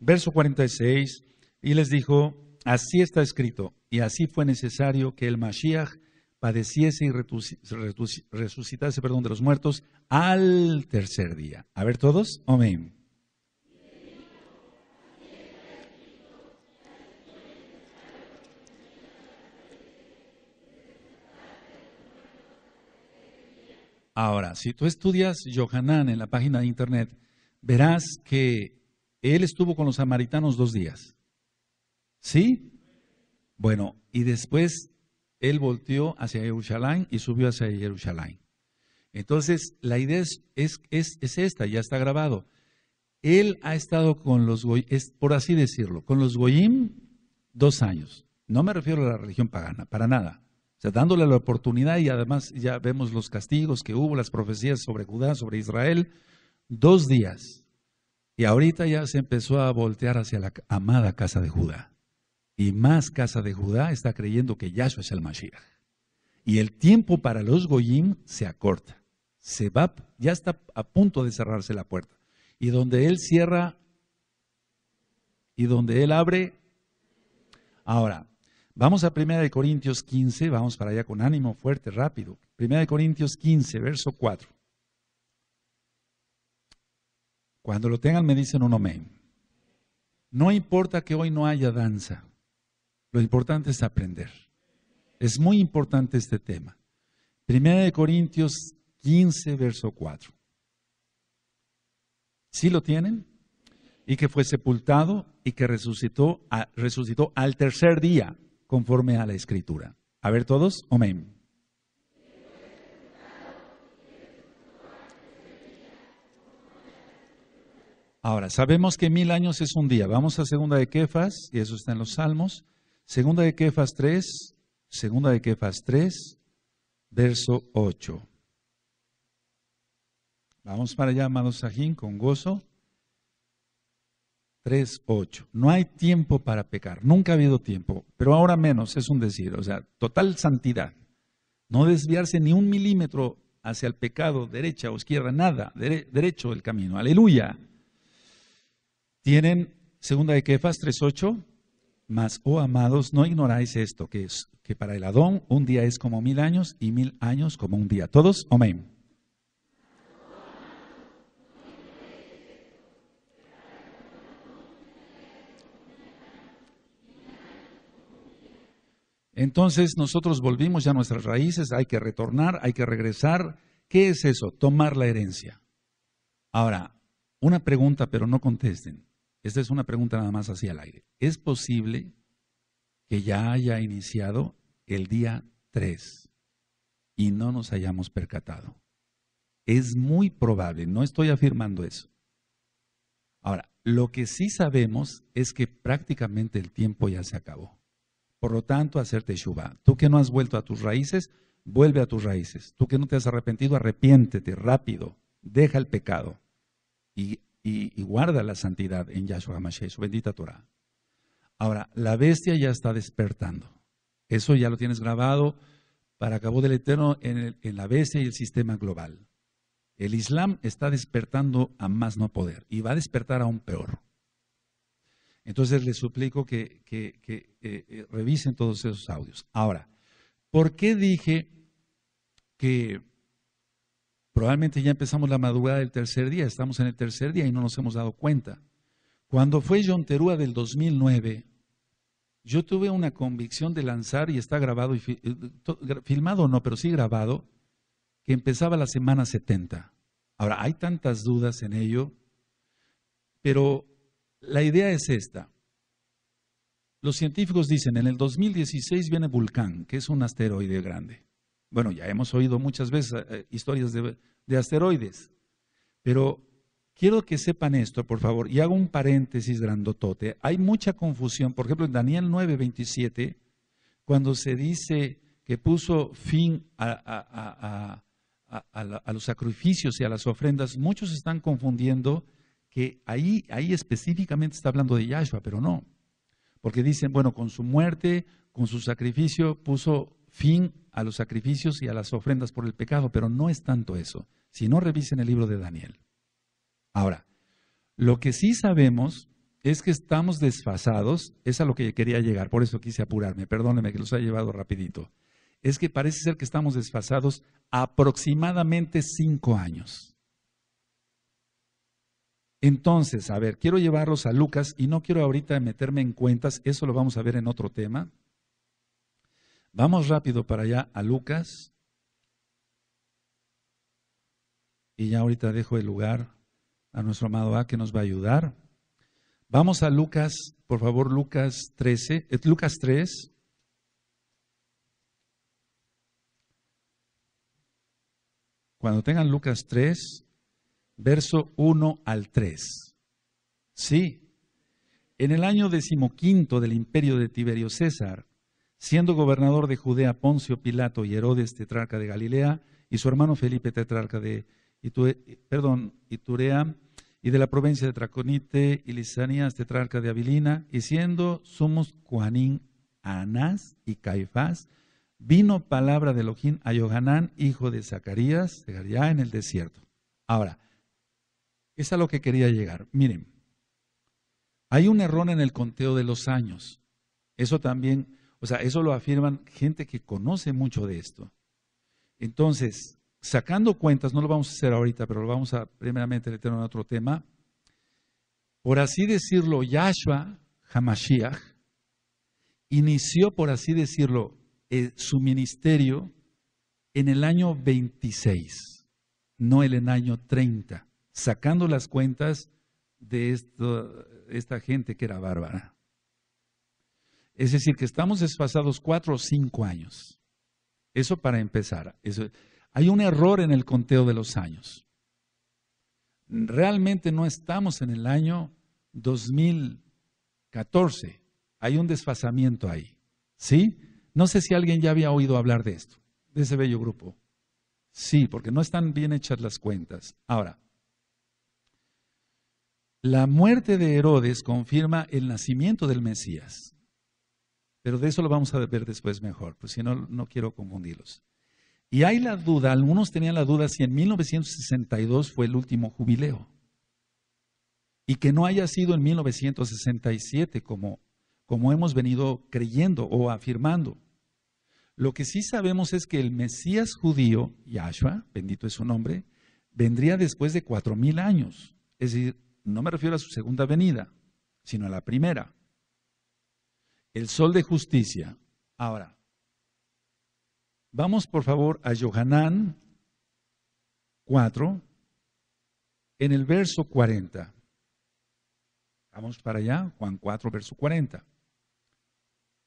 verso 46, y les dijo, así está escrito, y así fue necesario que el Mashiach padeciese y resucitase perdón, de los muertos al tercer día. A ver todos, amén. Ahora, si tú estudias Johanan en la página de internet, verás que él estuvo con los samaritanos dos días. ¿Sí? Bueno, y después él volteó hacia Jerusalén y subió hacia Jerusalén. Entonces, la idea es, es, esta, ya está grabado. Él ha estado con los goyim, por así decirlo, con los goyim dos años. No me refiero a la religión pagana, para nada. O sea, dándole la oportunidad y además ya vemos los castigos que hubo, las profecías sobre Judá, sobre Israel, dos días. Y ahorita ya se empezó a voltear hacia la amada casa de Judá y más casa de Judá está creyendo que Yahshua es el Mashiach. Y el tiempo para los Goyim se acorta. Se va, ya está a punto de cerrarse la puerta. Y donde él cierra y donde él abre. Ahora, vamos a 1 Corintios 15, vamos para allá con ánimo fuerte, rápido. 1 Corintios 15, verso 4. Cuando lo tengan me dicen un amén. No importa que hoy no haya danza. Lo importante es aprender. Es muy importante este tema. Primera de Corintios 15, verso 4. ¿Sí lo tienen? Y que fue sepultado y que resucitó, resucitó al tercer día, conforme a la escritura. A ver todos, amén. Ahora, sabemos que mil años es un día. Vamos a segunda de Kefas, y eso está en los Salmos. Segunda de Kefas 3, segunda de Kefas 3, verso 8. Vamos para allá, amados Sajín, con gozo. 3, 8. No hay tiempo para pecar, nunca ha habido tiempo, pero ahora menos, es un decir, o sea, total santidad. No desviarse ni un milímetro hacia el pecado, derecha o izquierda, nada, derecho el camino, aleluya. Tienen segunda de Kefas 8. Mas, oh amados, no ignoráis esto, que, es, que para el Adón un día es como mil años y mil años como un día. ¿Todos? Amén. Entonces nosotros volvimos ya a nuestras raíces, hay que retornar, hay que regresar. ¿Qué es eso? Tomar la herencia. Ahora, una pregunta, pero no contesten. Esta es una pregunta nada más hacia el aire. ¿Es posible que ya haya iniciado el día 3 y no nos hayamos percatado. Es muy probable, no estoy afirmando eso. Ahora, lo que sí sabemos es que prácticamente el tiempo ya se acabó. Por lo tanto, hacerte teshuva. Tú que no has vuelto a tus raíces, vuelve a tus raíces. Tú que no te has arrepentido, arrepiéntete rápido. Deja el pecado y, guarda la santidad en Yahshua HaMashiach, su bendita Torah. Ahora, la bestia ya está despertando. Eso ya lo tienes grabado para cabo del Eterno en, en la bestia y el sistema global. El Islam está despertando a más no poder y va a despertar aún peor. Entonces les suplico que, eh, eh, revisen todos esos audios. Ahora, ¿por qué dije que probablemente ya empezamos la madrugada del tercer día? Estamos en el tercer día y no nos hemos dado cuenta. Cuando fue John Terúa del 2009, yo tuve una convicción de lanzar, y está grabado, y eh, filmado no, pero sí grabado, que empezaba la semana 70. Ahora, hay tantas dudas en ello, pero la idea es esta. Los científicos dicen, en el 2016 viene Vulcán, que es un asteroide grande. Bueno, ya hemos oído muchas veces eh, historias de, de asteroides, pero quiero que sepan esto, por favor, y hago un paréntesis grandotote. Hay mucha confusión, por ejemplo, en Daniel 9:27, cuando se dice que puso fin a, a, los sacrificios y a las ofrendas, muchos están confundiendo que ahí, ahí específicamente está hablando de Yahshua, pero no. Porque dicen, bueno, con su muerte, con su sacrificio, puso fin a los sacrificios y a las ofrendas por el pecado, pero no es tanto eso. Si no, revisen el libro de Daniel. Ahora, lo que sí sabemos es que estamos desfasados, es a lo que quería llegar, por eso quise apurarme, perdóneme que los haya llevado rapidito. Es que parece ser que estamos desfasados aproximadamente cinco años. Entonces, a ver, quiero llevarlos a Lucas y no quiero ahorita meterme en cuentas, eso lo vamos a ver en otro tema. Vamos rápido para allá a Lucas. Y ya ahorita dejo el lugar a nuestro amado A que nos va a ayudar. Vamos a Lucas, por favor, Lucas 13, es Lucas 3. Cuando tengan Lucas 3, verso 1 al 3. Sí, en el año decimoquinto del imperio de Tiberio César, siendo gobernador de Judea Poncio Pilato y Herodes, tetrarca de Galilea, y su hermano Felipe, tetrarca de Iturea, y de la provincia de Traconite, y Lisanías, tetrarca de Abilina, y siendo sumos Juanín, Anás y Caifás, vino palabra de Elohim a Yohanan, hijo de Zacarías, de Galilea, en el desierto. Ahora, es a lo que quería llegar. Miren, hay un error en el conteo de los años. Eso también, o sea, eso lo afirman gente que conoce mucho de esto. Entonces, sacando cuentas, no lo vamos a hacer ahorita, pero lo vamos a primeramente meter en otro tema. Por así decirlo, Yahshua Hamashiach inició, por así decirlo, eh, su ministerio en el año 26, no en el año 30 sacando las cuentas de esta gente que era bárbara. Es decir, que estamos desfasados cuatro o cinco años. Eso para empezar. hay un error en el conteo de los años. Realmente no estamos en el año 2014. Hay un desfasamiento ahí. ¿Sí? No sé si alguien ya había oído hablar de esto, de ese bello grupo. Sí, porque no están bien hechas las cuentas. Ahora, la muerte de Herodes confirma el nacimiento del Mesías. Pero de eso lo vamos a ver después mejor, pues si no, no quiero confundirlos. Y hay la duda, algunos tenían la duda si en 1962 fue el último jubileo. Y que no haya sido en 1967 como, como hemos venido creyendo o afirmando. Lo que sí sabemos es que el Mesías judío, Yahshua, bendito es su nombre, vendría después de cuatro mil años. Es decir, no me refiero a su segunda venida, sino a la primera. El sol de justicia. Ahora, vamos por favor a Johanán 4, en el verso 40. Vamos para allá, Juan 4, verso 40.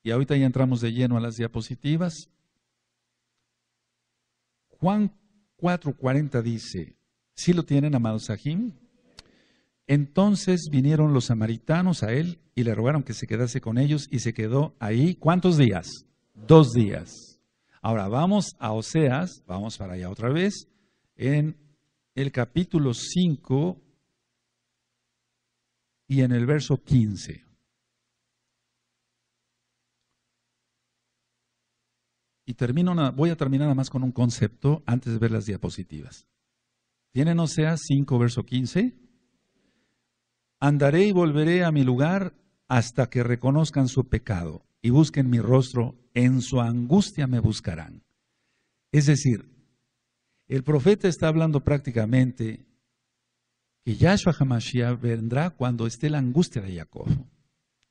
Y ahorita ya entramos de lleno a las diapositivas. Juan 4:40 dice, ¿sí lo tienen, amados Sahim? Entonces vinieron los samaritanos a él y le rogaron que se quedase con ellos y se quedó ahí. ¿Cuántos días? Dos días. Ahora vamos a Oseas, vamos para allá otra vez, en el capítulo 5 y en el verso 15. Y termino, voy a terminar nada más con un concepto antes de ver las diapositivas. ¿Tienen Oseas 5, verso 15? Andaré y volveré a mi lugar hasta que reconozcan su pecado y busquen mi rostro, en su angustia me buscarán. Es decir, el profeta está hablando prácticamente que Yahshua HaMashiach vendrá cuando esté la angustia de Jacob.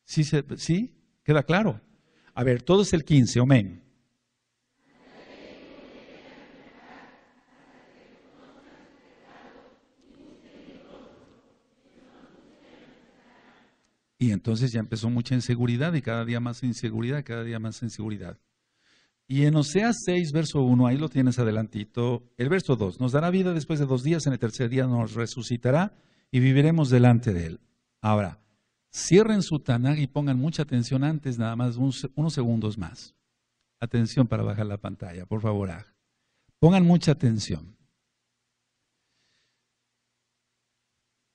¿Sí, ¿Sí? ¿Queda claro? A ver, todo es el 15, amén. Y entonces ya empezó mucha inseguridad y cada día más inseguridad, cada día más inseguridad. Y en Oseas 6, verso 1, ahí lo tienes adelantito, el verso 2, nos dará vida después de dos días, en el tercer día nos resucitará y viviremos delante de él. Ahora, cierren su Tanag y pongan mucha atención antes, nada más unos segundos más. Atención para bajar la pantalla, por favor. Pongan mucha atención.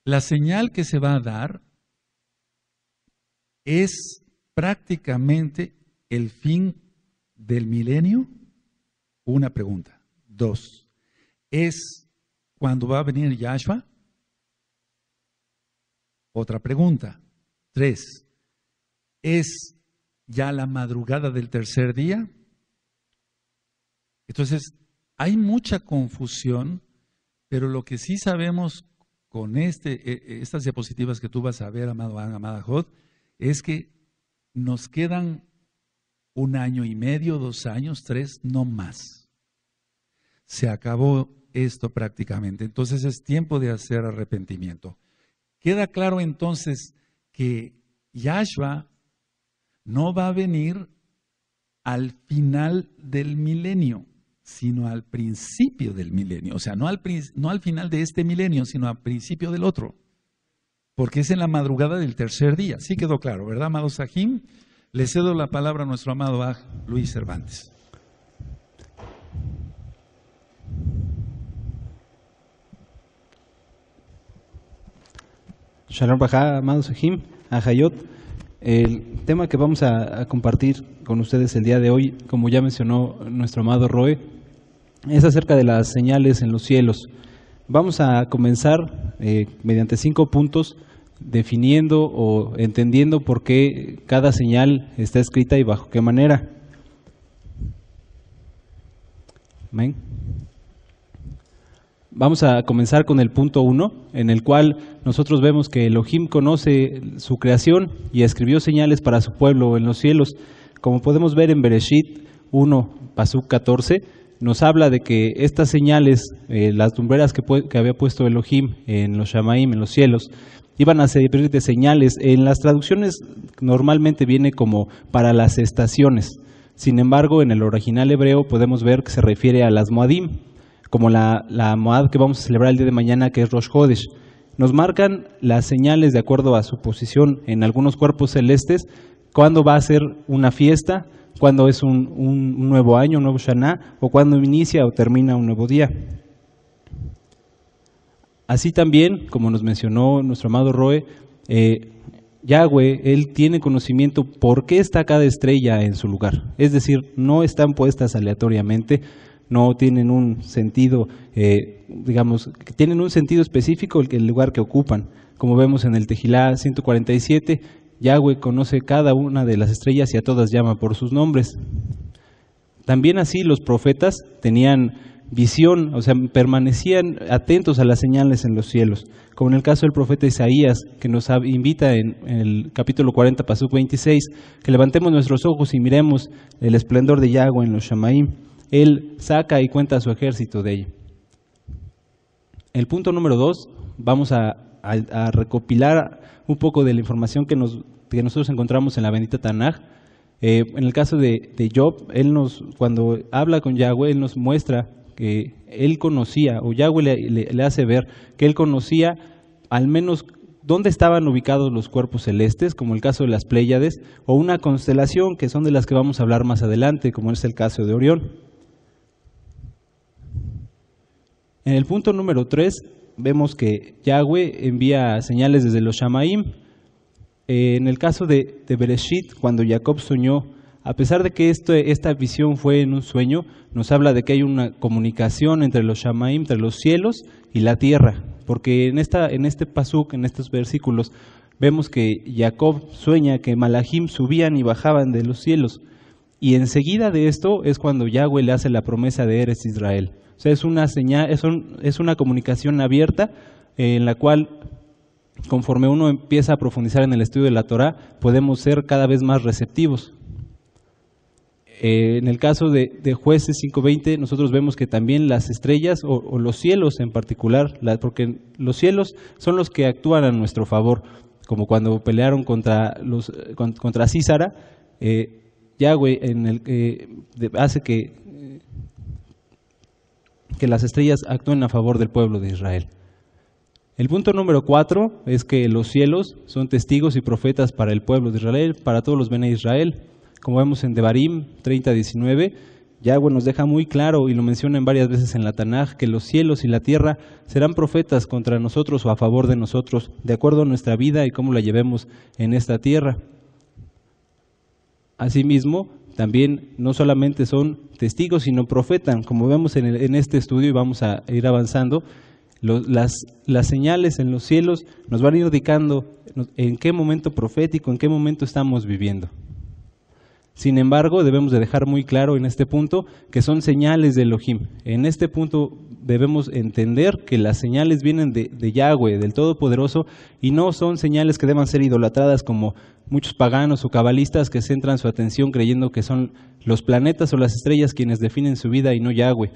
La señal que se va a dar es prácticamente el fin del milenio. Una pregunta. Dos, ¿es cuando va a venir Yahshua? Otra pregunta. Tres, ¿es ya la madrugada del tercer día? Entonces, hay mucha confusión, pero lo que sí sabemos con este, e, estas diapositivas que tú vas a ver, amado amada Jod, es que nos quedan un año y medio, dos años, tres, no más. Se acabó esto prácticamente. Entonces es tiempo de hacer arrepentimiento. Queda claro entonces que Yahshua no va a venir al final del milenio, sino al principio del milenio. O sea, no al, no al final de este milenio, sino al principio del otro porque es en la madrugada del tercer día. Sí quedó claro, ¿verdad, amado Sahim? Le cedo la palabra a nuestro amado Luis Cervantes. Shalom Bajá, amado Sahim, Ajayot. El tema que vamos a, compartir con ustedes el día de hoy, como ya mencionó nuestro amado Roe, es acerca de las señales en los cielos. Vamos a comenzar eh, mediante cinco puntos definiendo o entendiendo por qué cada señal está escrita y bajo qué manera. Vamos a comenzar con el punto 1, en el cual nosotros vemos que Elohim conoce su creación y escribió señales para su pueblo en los cielos. Como podemos ver en Bereshit 1, Pasuk 14, nos habla de que estas señales, eh, las lumbreras que, había puesto Elohim en los Shamaim, en los cielos, iban a servir de señales. En las traducciones normalmente viene como para las estaciones. Sin embargo, en el original hebreo podemos ver que se refiere a las Moadim, como la, la Moad que vamos a celebrar el día de mañana, que es Rosh Hodesh. Nos marcan las señales de acuerdo a su posición en algunos cuerpos celestes, cuándo va a ser una fiesta, cuándo es un, un nuevo año, un nuevo Shana, o cuándo inicia o termina un nuevo día. Así también, como nos mencionó nuestro amado Roe, eh, Yahweh, Él tiene conocimiento por qué está cada estrella en su lugar. Es decir, no están puestas aleatoriamente, no tienen un sentido, eh, digamos, tienen un sentido específico el, lugar que ocupan. Como vemos en el Tejilá 147, Yahweh conoce cada una de las estrellas y a todas llama por sus nombres. También así los profetas tenían visión, o sea, permanecían atentos a las señales en los cielos, como en el caso del profeta Isaías, que nos invita en, el capítulo 40, pasuk 26, que levantemos nuestros ojos y miremos el esplendor de Yahweh en los Shamaim. Él saca y cuenta a su ejército de ello. El punto número dos, vamos a, recopilar un poco de la información que, nos, que nosotros encontramos en la bendita Tanaj. Eh, en el caso de, Job, él nos, cuando habla con Yahweh, él nos muestra que él conocía, o Yahweh le, hace ver que él conocía al menos dónde estaban ubicados los cuerpos celestes, como el caso de las Pléyades, o una constelación, que son de las que vamos a hablar más adelante, como es el caso de Orión. En el punto número 3 vemos que Yahweh envía señales desde los Shamaim. en el caso de, de Bereshit, cuando Jacob soñó a pesar de que esta visión fue en un sueño, nos habla de que hay una comunicación entre los Shamaim, entre los cielos y la tierra, porque en, esta, en este pasuk, en estos versículos, vemos que Jacob sueña que Malahim subían y bajaban de los cielos, y enseguida de esto es cuando Yahweh le hace la promesa de Eres Israel. O sea, es una señal, es, es una comunicación abierta en la cual conforme uno empieza a profundizar en el estudio de la Torah, podemos ser cada vez más receptivos. Eh, en el caso de, jueces 5.20, nosotros vemos que también las estrellas o, los cielos en particular, porque los cielos son los que actúan a nuestro favor, como cuando pelearon contra, los, contra Císara, eh, Yahweh hace que, que las estrellas actúen a favor del pueblo de Israel. El punto número cuatro es que los cielos son testigos y profetas para el pueblo de Israel, para todos los Bene Israel. Como vemos en Devarim 30:19, Yahweh nos deja muy claro y lo menciona en varias veces en la Tanaj que los cielos y la tierra serán profetas contra nosotros o a favor de nosotros, de acuerdo a nuestra vida y cómo la llevemos en esta tierra. Asimismo, también no solamente son testigos, sino profetan. Como vemos en, este estudio y vamos a ir avanzando, las, señales en los cielos nos van indicando en qué momento profético, en qué momento estamos viviendo. Sin embargo, debemos de dejar muy claro en este punto que son señales de Elohim. En este punto debemos entender que las señales vienen de, Yahweh, del Todopoderoso, y no son señales que deban ser idolatradas como muchos paganos o cabalistas que centran su atención creyendo que son los planetas o las estrellas quienes definen su vida y no Yahweh.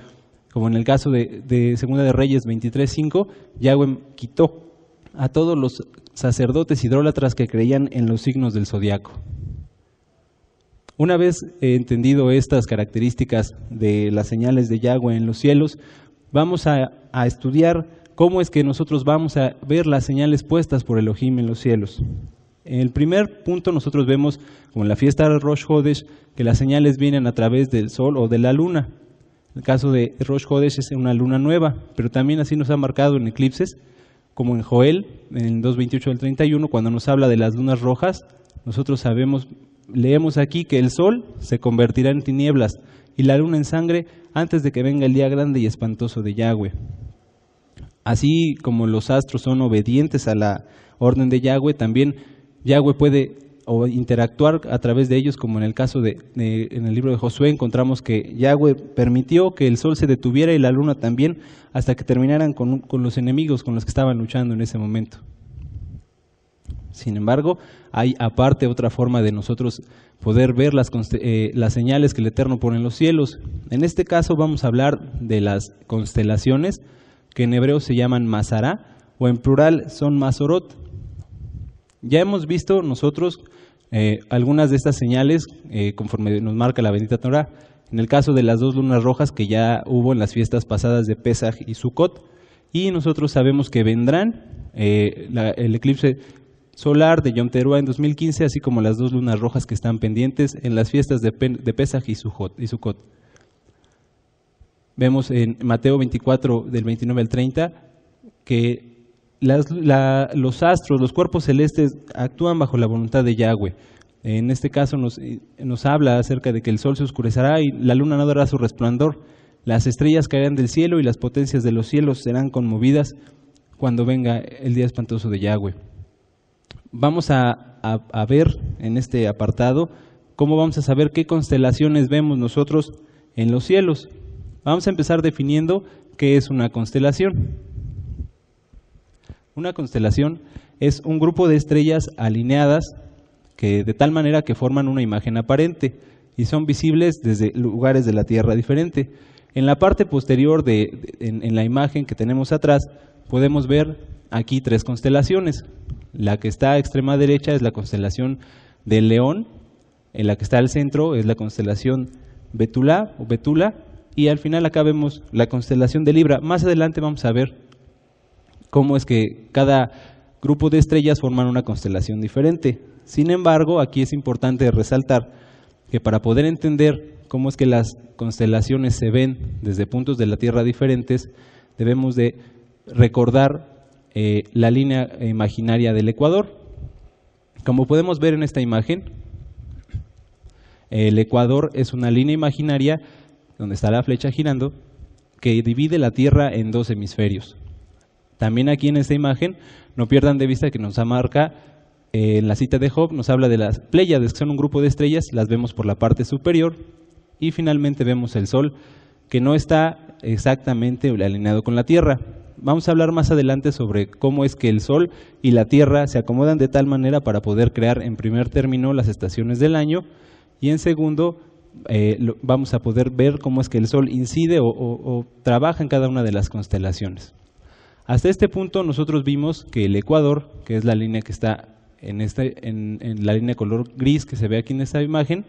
Como en el caso de, Segunda de Reyes 23.5, Yahweh quitó a todos los sacerdotes idólatras que creían en los signos del zodiaco. Una vez entendido estas características de las señales de Yahweh en los cielos, vamos a, estudiar cómo es que nosotros vamos a ver las señales puestas por Elohim en los cielos. En el primer punto nosotros vemos, como en la fiesta de Rosh Hodesh, que las señales vienen a través del sol o de la luna. El caso de Rosh Hodesh es una luna nueva, pero también así nos ha marcado en eclipses, como en Joel, en 2.28 del 31, cuando nos habla de las lunas rojas, nosotros sabemos leemos aquí que el sol se convertirá en tinieblas y la luna en sangre antes de que venga el día grande y espantoso de Yahweh. Así como los astros son obedientes a la orden de Yahweh, también Yahweh puede interactuar a través de ellos, como en el caso de, en el libro de Josué encontramos que Yahweh permitió que el sol se detuviera y la luna también hasta que terminaran con los enemigos con los que estaban luchando en ese momento. Sin embargo, hay aparte otra forma de nosotros poder ver las, eh, las, señales que el Eterno pone en los cielos. En este caso vamos a hablar de las constelaciones, que en hebreo se llaman Masará, o en plural son Masorot. Ya hemos visto nosotros eh, algunas de estas señales eh, conforme nos marca la bendita Torah. En el caso de las dos lunas rojas que ya hubo en las fiestas pasadas de Pesach y Sukkot, y nosotros sabemos que vendrán el eclipse solar de Yom Teruah en 2015, así como las dos lunas rojas que están pendientes en las fiestas de, Pesach y Sukkot. Vemos en Mateo 24, del 29 al 30, que los astros, los cuerpos celestes actúan bajo la voluntad de Yahweh. En este caso nos, nos habla acerca de que el sol se oscurecerá y la luna no dará su resplandor. Las estrellas caerán del cielo y las potencias de los cielos serán conmovidas cuando venga el día espantoso de Yahweh vamos a, ver en este apartado cómo vamos a saber qué constelaciones vemos nosotros en los cielos. Vamos a empezar definiendo qué es una constelación. Una constelación es un grupo de estrellas alineadas que de tal manera que forman una imagen aparente y son visibles desde lugares de la Tierra diferente. En la parte posterior de, en la imagen que tenemos atrás podemos ver aquí tres constelaciones. La que está a extrema derecha es la constelación del León, en la que está al centro es la constelación Betula o Betula, y al final acá vemos la constelación de Libra. Más adelante vamos a ver cómo es que cada grupo de estrellas forman una constelación diferente. Sin embargo, aquí es importante resaltar que para poder entender cómo es que las constelaciones se ven desde puntos de la Tierra diferentes, debemos de recordar eh, la línea imaginaria del Ecuador. Como podemos ver en esta imagen, el Ecuador es una línea imaginaria donde está la flecha girando que divide la Tierra en dos hemisferios. También aquí en esta imagen, no pierdan de vista que nos marca eh, en la cita de Job, nos habla de las Pléyades, que son un grupo de estrellas, las vemos por la parte superior, y finalmente vemos el Sol, que no está exactamente alineado con la Tierra. Vamos a hablar más adelante sobre cómo es que el Sol y la Tierra se acomodan de tal manera para poder crear en primer término las estaciones del año y en segundo eh, vamos a poder ver cómo es que el Sol incide o, trabaja en cada una de las constelaciones. Hasta este punto nosotros vimos que el Ecuador, que es la línea que está en, este, en, la línea color gris que se ve aquí en esta imagen,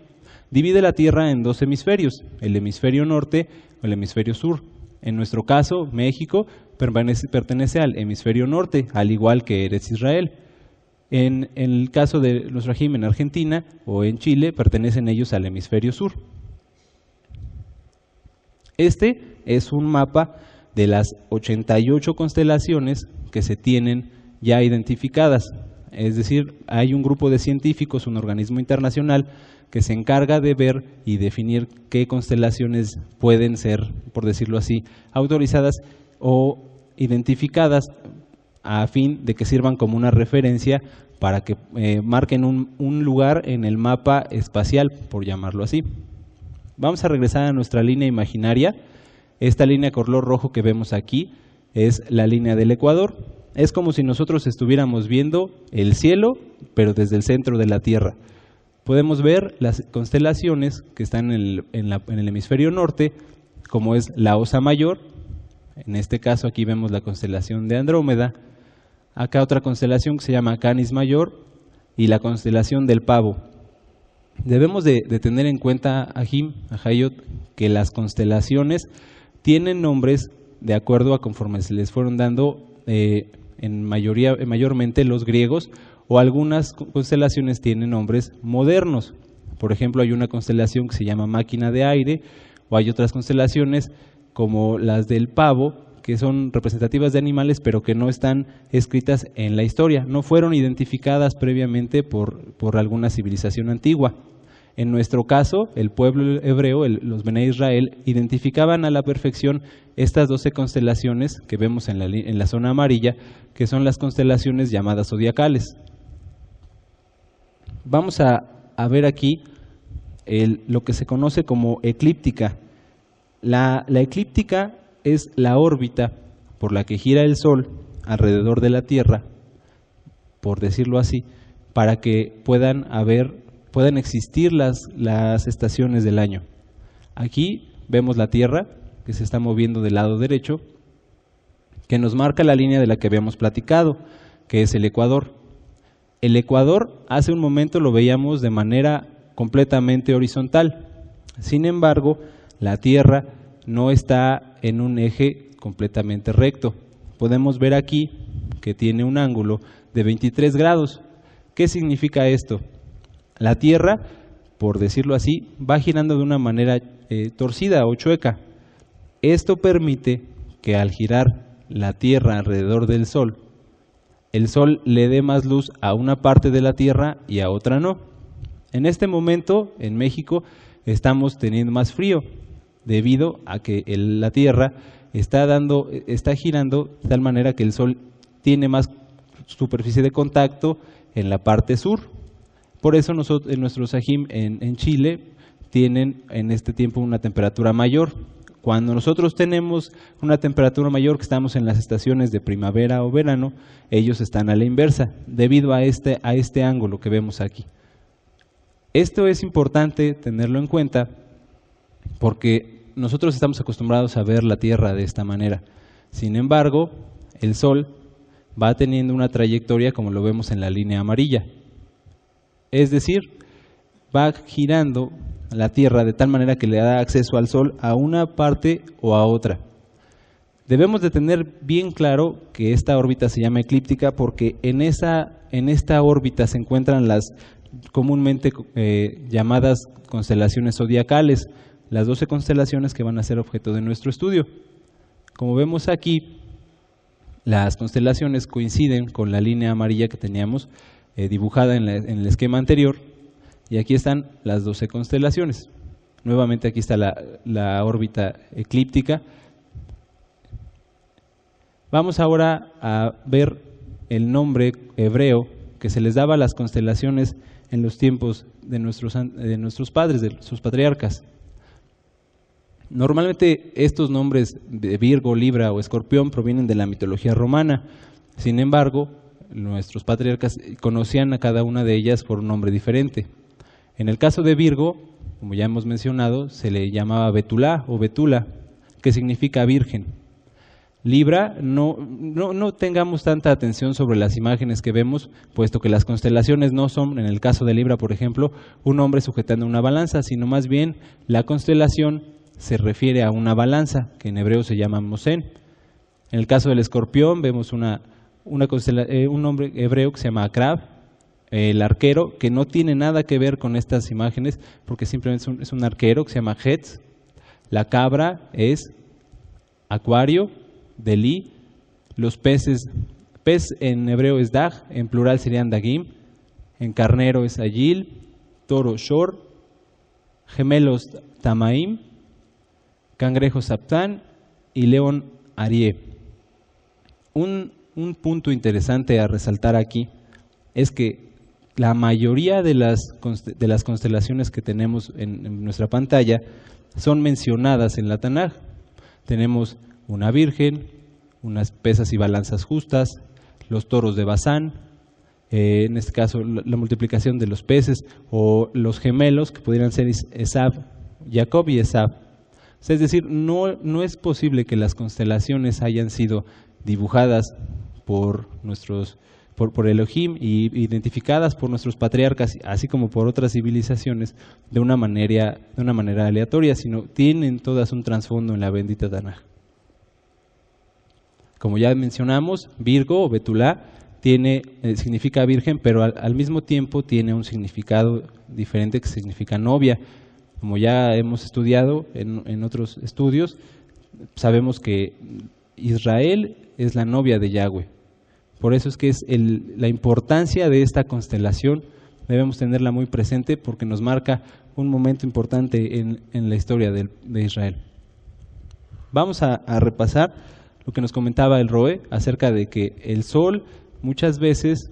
divide la Tierra en dos hemisferios, el hemisferio norte o el hemisferio sur. En nuestro caso, México pertenece, pertenece al hemisferio norte, al igual que eres Israel. En, el caso de nuestro régimen en Argentina o en Chile, pertenecen ellos al hemisferio sur. Este es un mapa de las 88 constelaciones que se tienen ya identificadas. Es decir, hay un grupo de científicos, un organismo internacional, que se encarga de ver y definir qué constelaciones pueden ser, por decirlo así, autorizadas o identificadas a fin de que sirvan como una referencia para que eh, marquen un, lugar en el mapa espacial, por llamarlo así. Vamos a regresar a nuestra línea imaginaria. Esta línea color rojo que vemos aquí es la línea del Ecuador. Es como si nosotros estuviéramos viendo el cielo, pero desde el centro de la Tierra. Podemos ver las constelaciones que están en el, en el hemisferio norte, como es la Osa Mayor. En este caso aquí vemos la constelación de Andrómeda, acá otra constelación que se llama Canis Mayor y la constelación del Pavo. Debemos de, tener en cuenta, Ajim, Ajayot, que las constelaciones tienen nombres de acuerdo a conforme se les fueron dando eh, en mayoría, mayormente los griegos, o algunas constelaciones tienen nombres modernos. Por ejemplo, hay una constelación que se llama máquina de aire, o hay otras constelaciones como las del pavo, que son representativas de animales, pero que no están escritas en la historia, no fueron identificadas previamente por, por alguna civilización antigua. En nuestro caso, el pueblo hebreo, los Bene Israel, identificaban a la perfección estas doce constelaciones que vemos en la, en la zona amarilla, que son las constelaciones llamadas zodiacales. Vamos a, a ver aquí el, lo que se conoce como eclíptica. La, eclíptica es la órbita por la que gira el Sol alrededor de la Tierra, por decirlo así, para que puedan haber, puedan existir las, las estaciones del año. Aquí vemos la Tierra que se está moviendo del lado derecho, que nos marca la línea de la que habíamos platicado, que es el Ecuador. El Ecuador hace un momento lo veíamos de manera completamente horizontal. Sin embargo, la Tierra no está en un eje completamente recto. Podemos ver aquí que tiene un ángulo de 23 grados. ¿Qué significa esto? La Tierra, por decirlo así, va girando de una manera eh, torcida o chueca. Esto permite que al girar la Tierra alrededor del Sol, el Sol le dé más luz a una parte de la Tierra y a otra no. En este momento, en México, estamos teniendo más frío debido a que la Tierra está, dando, está girando de tal manera que el Sol tiene más superficie de contacto en la parte sur. Por eso nosotros, en nuestros Sajim en, en Chile tienen en este tiempo una temperatura mayor. Cuando nosotros tenemos una temperatura mayor, que estamos en las estaciones de primavera o verano, ellos están a la inversa, debido a este, a este ángulo que vemos aquí. Esto es importante tenerlo en cuenta porque nosotros estamos acostumbrados a ver la Tierra de esta manera. Sin embargo, el Sol va teniendo una trayectoria como lo vemos en la línea amarilla. Es decir, va girando la Tierra de tal manera que le da acceso al Sol a una parte o a otra. Debemos de tener bien claro que esta órbita se llama eclíptica porque en, esa, en esta órbita se encuentran las comúnmente eh, llamadas constelaciones zodiacales, las 12 constelaciones que van a ser objeto de nuestro estudio. Como vemos aquí, las constelaciones coinciden con la línea amarilla que teníamos eh, dibujada en, el esquema anterior y aquí están las 12 constelaciones. Nuevamente aquí está la, la órbita eclíptica. Vamos ahora a ver el nombre hebreo que se les daba a las constelaciones en los tiempos de nuestros, de nuestros padres, de sus patriarcas. Normalmente estos nombres de Virgo, Libra o Escorpión provienen de la mitología romana. Sin embargo, nuestros patriarcas conocían a cada una de ellas por un nombre diferente. En el caso de Virgo, como ya hemos mencionado, se le llamaba Betulá o Betula, que significa virgen. Libra, no, no, no, tengamos tanta atención sobre las imágenes que vemos, puesto que las constelaciones no son, en el caso de Libra, por ejemplo, un hombre sujetando una balanza, sino más bien la constelación se refiere a una balanza, que en hebreo se llama Mosén. En el caso del escorpión vemos una, una eh, un nombre hebreo que se llama Akrab, el arquero, que no tiene nada que ver con estas imágenes, porque simplemente es un, arquero que se llama Hetz. La cabra es acuario, Delí. Los peces, pez en hebreo es Dag, en plural serían Dagim. En carnero es Ayil, toro Shor, gemelos Tamaim, cangrejo saptán y león arie. Un, punto interesante a resaltar aquí es que la mayoría de las, de las constelaciones que tenemos en, nuestra pantalla son mencionadas en la Tanaj. Tenemos una virgen, unas pesas y balanzas justas, los toros de Bazán, eh, en este caso la, multiplicación de los peces, o los gemelos que pudieran ser Esab, Jacob y Esab es decir, no, no es posible que las constelaciones hayan sido dibujadas por nuestros por, por Elohim y identificadas por nuestros patriarcas, así como por otras civilizaciones, de una manera, de una manera aleatoria, sino tienen todas un trasfondo en la bendita Tanaj. Como ya mencionamos, Virgo o Betulá tiene, eh, significa virgen, pero al mismo tiempo tiene un significado diferente que significa novia como ya hemos estudiado en, otros estudios, sabemos que Israel es la novia de Yahweh. Por eso es que es la importancia de esta constelación, debemos tenerla muy presente porque nos marca un momento importante en, la historia de, Israel. Vamos a, a repasar lo que nos comentaba el Roe acerca de que el Sol muchas veces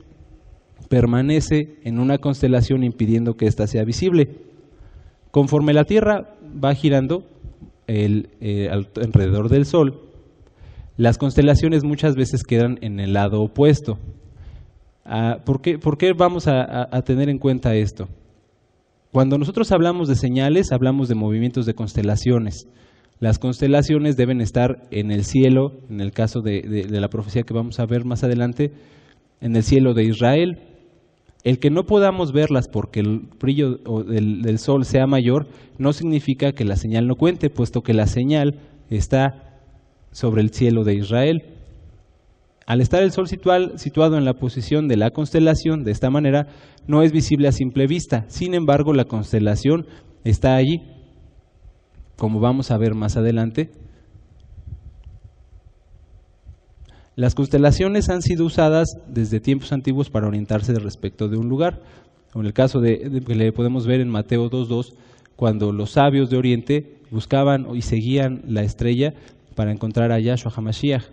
permanece en una constelación impidiendo que ésta sea visible. Conforme la Tierra va girando eh, alrededor del Sol, las constelaciones muchas veces quedan en el lado opuesto. Ah, ¿por, qué, vamos a, tener en cuenta esto? Cuando nosotros hablamos de señales, hablamos de movimientos de constelaciones. Las constelaciones deben estar en el cielo, en el caso de la profecía que vamos a ver más adelante, en el cielo de Israel, el que no podamos verlas porque el brillo del, sol sea mayor no significa que la señal no cuente, puesto que la señal está sobre el cielo de Israel. Al estar el sol situado en la posición de la constelación de esta manera, no es visible a simple vista. Sin embargo, la constelación está allí, como vamos a ver más adelante. Las constelaciones han sido usadas desde tiempos antiguos para orientarse respecto de un lugar. En el caso de, que le podemos ver en Mateo 2.2, cuando los sabios de Oriente buscaban y seguían la estrella para encontrar a Yahshua HaMashiach.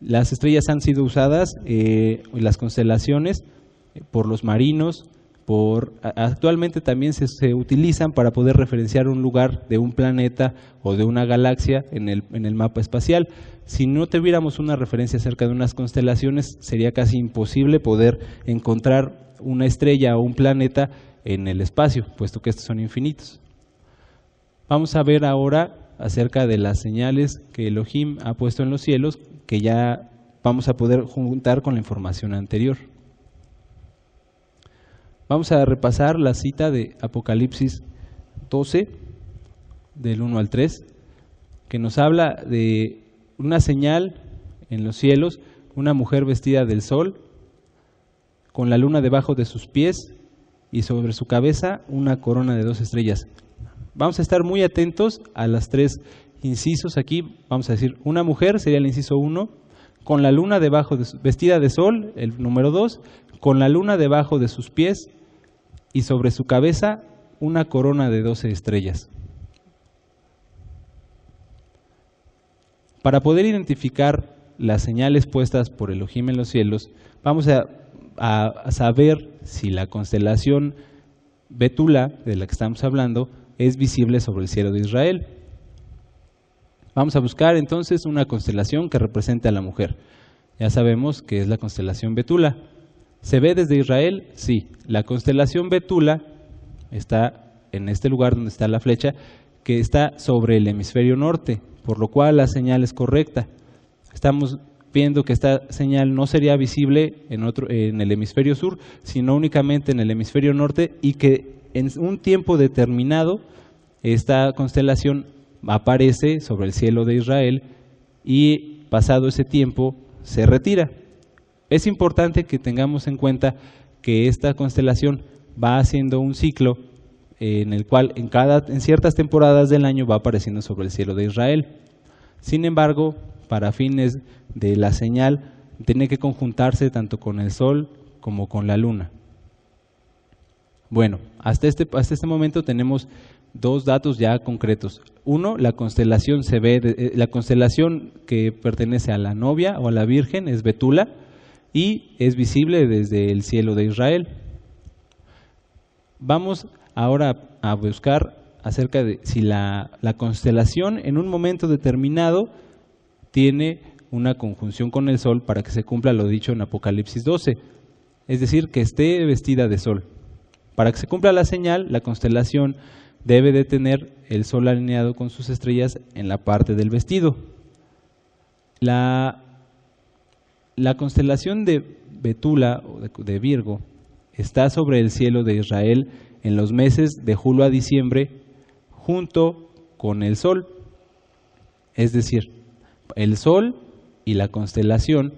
Las estrellas han sido usadas, eh, las constelaciones, por los marinos, por, actualmente también se, utilizan para poder referenciar un lugar de un planeta o de una galaxia en el, en el mapa espacial. Si no tuviéramos una referencia acerca de unas constelaciones, sería casi imposible poder encontrar una estrella o un planeta en el espacio, puesto que estos son infinitos. Vamos a ver ahora acerca de las señales que Elohim ha puesto en los cielos, que ya vamos a poder juntar con la información anterior. Vamos a repasar la cita de Apocalipsis 12, del 1 al 3, que nos habla de una señal en los cielos, una mujer vestida del sol, con la luna debajo de sus pies y sobre su cabeza una corona de dos estrellas. Vamos a estar muy atentos a las tres incisos aquí. Vamos a decir, una mujer sería el inciso 1, con la luna debajo de vestida de sol, el número 2, con la luna debajo de sus pies y sobre su cabeza una corona de doce estrellas. Para poder identificar las señales puestas por Elohim en los cielos, vamos a, a saber si la constelación Betula, de la que estamos hablando, es visible sobre el cielo de Israel. Vamos a buscar entonces una constelación que represente a la mujer. Ya sabemos que es la constelación Betula. ¿Se ve desde Israel? Sí. La constelación Betula está en este lugar donde está la flecha, que está sobre el hemisferio norte, por lo cual la señal es correcta. Estamos viendo que esta señal no sería visible en, otro, en el hemisferio sur, sino únicamente en el hemisferio norte y que en un tiempo determinado esta constelación aparece sobre el cielo de Israel y pasado ese tiempo se retira. Es importante que tengamos en cuenta que esta constelación va haciendo un ciclo en el cual en, cada, en ciertas temporadas del año va apareciendo sobre el cielo de Israel. Sin embargo, para fines de la señal, tiene que conjuntarse tanto con el sol como con la luna. Bueno, hasta este, hasta este momento tenemos dos datos ya concretos. Uno, la constelación se ve, eh, la constelación que pertenece a la novia o a la Virgen es Betula y es visible desde el cielo de Israel. Vamos ahora a buscar acerca de si la, la constelación en un momento determinado tiene una conjunción con el sol para que se cumpla lo dicho en Apocalipsis 12, es decir, que esté vestida de sol. Para que se cumpla la señal, la constelación debe de tener el sol alineado con sus estrellas en la parte del vestido. La, la constelación de Betula o de, Virgo está sobre el cielo de Israel en los meses de julio a diciembre junto con el sol. Es decir, el sol y la constelación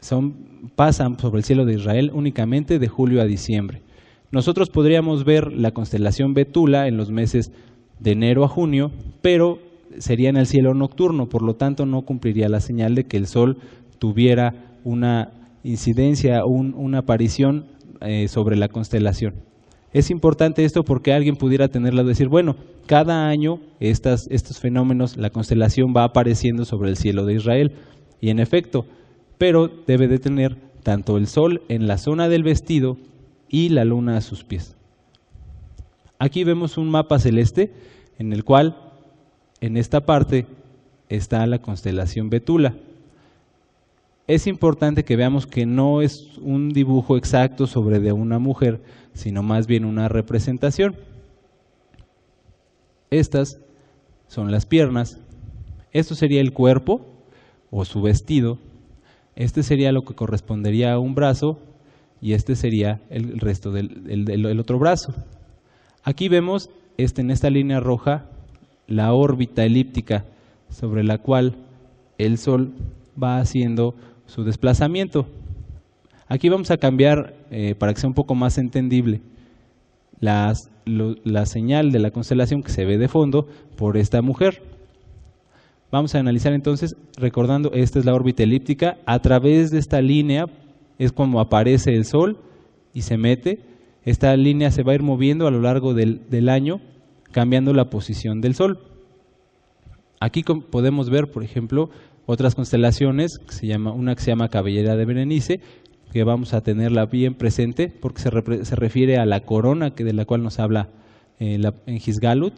son, pasan sobre el cielo de Israel únicamente de julio a diciembre. Nosotros podríamos ver la constelación Betula en los meses de enero a junio, pero sería en el cielo nocturno, por lo tanto no cumpliría la señal de que el Sol tuviera una incidencia, un, una aparición eh, sobre la constelación. Es importante esto porque alguien pudiera tenerla de decir, bueno, cada año estos fenómenos, la constelación va apareciendo sobre el cielo de Israel. Y en efecto, pero debe de tener tanto el sol en la zona del vestido y la luna a sus pies. Aquí vemos un mapa celeste en el cual en esta parte está la constelación Betula. Es importante que veamos que no es un dibujo exacto sobre de una mujer, sino más bien una representación. Estas son las piernas, esto sería el cuerpo o su vestido, este sería lo que correspondería a un brazo y este sería el resto del, otro brazo. Aquí vemos este, en esta línea roja la órbita elíptica sobre la cual el Sol va haciendo su desplazamiento. Aquí vamos a cambiar, eh, para que sea un poco más entendible, la señal de la constelación que se ve de fondo por esta mujer. Vamos a analizar entonces, recordando, esta es la órbita elíptica, a través de esta línea es como aparece el sol y se mete. Esta línea se va a ir moviendo a lo largo del, año, cambiando la posición del sol. Aquí podemos ver, por ejemplo, otras constelaciones, que se llama, una que se llama Cabellera de Berenice, que vamos a tenerla bien presente porque se, refiere a la corona que de la cual nos habla eh, en Gisgalut.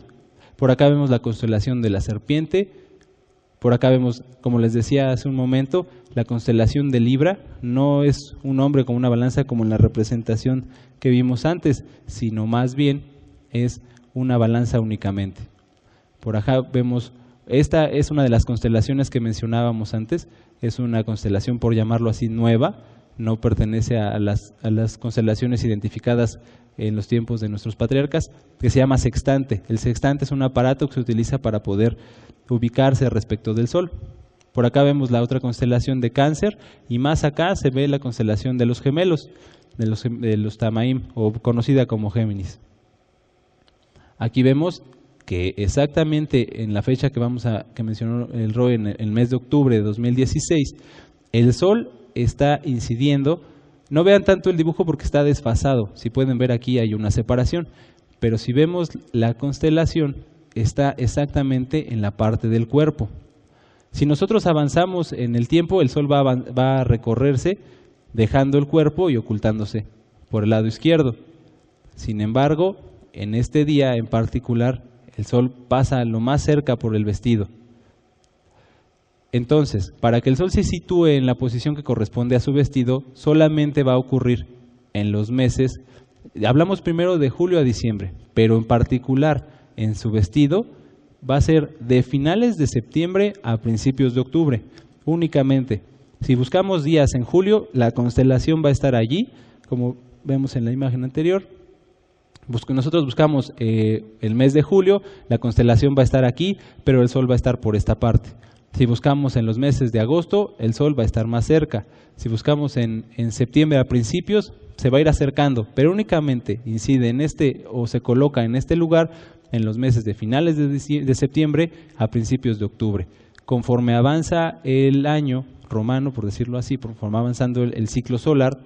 Por acá vemos la constelación de la serpiente, por acá vemos, como les decía hace un momento, la constelación de Libra. No es un hombre con una balanza como en la representación que vimos antes, sino más bien es una balanza únicamente. Por acá vemos, esta es una de las constelaciones que mencionábamos antes, es una constelación por llamarlo así nueva, no pertenece a las, a las constelaciones identificadas en los tiempos de nuestros patriarcas, que se llama sextante. El sextante es un aparato que se utiliza para poder ubicarse respecto del Sol. Por acá vemos la otra constelación de cáncer y más acá se ve la constelación de los gemelos, de los, de los Tamaim, o conocida como Géminis. Aquí vemos que exactamente en la fecha que vamos a que mencionó el Roy en el mes de octubre de 2016, el Sol está incidiendo no vean tanto el dibujo porque está desfasado. Si pueden ver aquí hay una separación. Pero si vemos la constelación, está exactamente en la parte del cuerpo. Si nosotros avanzamos en el tiempo, el Sol va va a recorrerse dejando el cuerpo y ocultándose por el lado izquierdo. Sin embargo, en este día en particular, el Sol pasa lo más cerca por el vestido. Entonces, para que el Sol se sitúe en la posición que corresponde a su vestido, solamente va a ocurrir en los meses, hablamos primero de julio a diciembre, pero en particular en su vestido va a ser de finales de septiembre a principios de octubre, únicamente. Si buscamos días en julio, la constelación va a estar allí, como vemos en la imagen anterior. Nosotros buscamos eh, el mes de julio, la constelación va a estar aquí, pero el Sol va a estar por esta parte. Si buscamos en los meses de agosto, el Sol va a estar más cerca. Si buscamos en, septiembre a principios, se va a ir acercando, pero únicamente incide en este o se coloca en este lugar en los meses de finales de, septiembre a principios de octubre. Conforme avanza el año romano, por decirlo así, conforme avanzando el ciclo solar,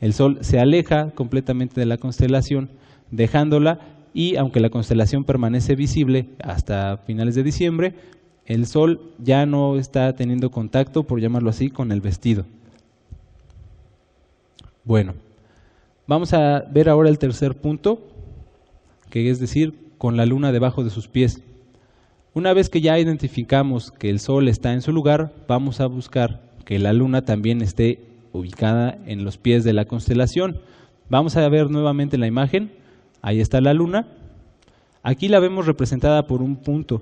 el Sol se aleja completamente de la constelación, dejándola y aunque la constelación permanece visible hasta finales de diciembre, el sol ya no está teniendo contacto, por llamarlo así, con el vestido. Bueno, vamos a ver ahora el tercer punto, que es decir, con la luna debajo de sus pies. Una vez que ya identificamos que el sol está en su lugar, vamos a buscar que la luna también esté ubicada en los pies de la constelación. Vamos a ver nuevamente la imagen. Ahí está la luna. Aquí la vemos representada por un punto.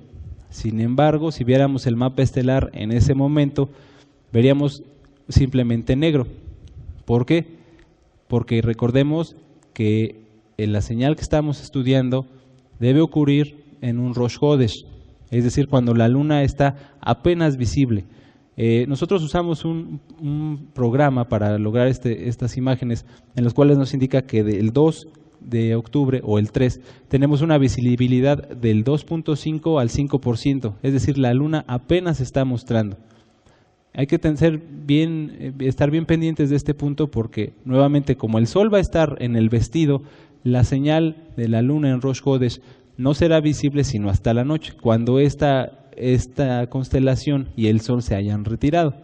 Sin embargo, si viéramos el mapa estelar en ese momento, veríamos simplemente negro. ¿Por qué? Porque recordemos que en la señal que estamos estudiando debe ocurrir en un Rosh Hodesh, es decir, cuando la luna está apenas visible. Eh, nosotros usamos un, un, programa para lograr este, estas imágenes en los cuales nos indica que del 2 de octubre o el 3 tenemos una visibilidad del 2.5 al 5%, es decir, la luna apenas está mostrando. Hay que bien, eh, estar bien pendientes de este punto porque nuevamente como el sol va a estar en el vestido, la señal de la luna en Rosh Hodesh no será visible sino hasta la noche, cuando esta, esta constelación y el sol se hayan retirado.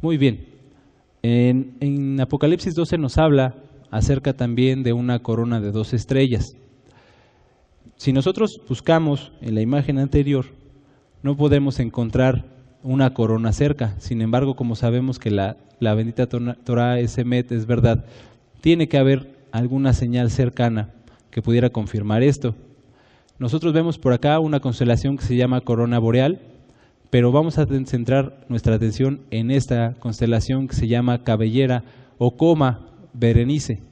Muy bien, en, Apocalipsis 12 nos habla acerca también de una corona de dos estrellas. Si nosotros buscamos en la imagen anterior, no podemos encontrar una corona cerca. Sin embargo, como sabemos que la, la bendita Torah es es verdad, tiene que haber alguna señal cercana que pudiera confirmar esto. Nosotros vemos por acá una constelación que se llama corona boreal, pero vamos a centrar nuestra atención en esta constelación que se llama Cabellera o Coma Berenice.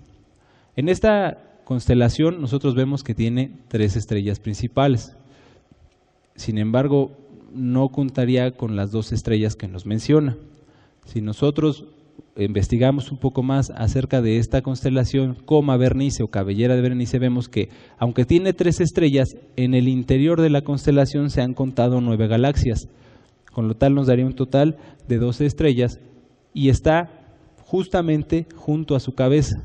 En esta constelación nosotros vemos que tiene tres estrellas principales. Sin embargo, no contaría con las dos estrellas que nos menciona. Si nosotros investigamos un poco más acerca de esta constelación, coma Bernice o cabellera de Bernice, vemos que aunque tiene tres estrellas, en el interior de la constelación se han contado nueve galaxias con lo tal nos daría un total de 12 estrellas y está justamente junto a su cabeza.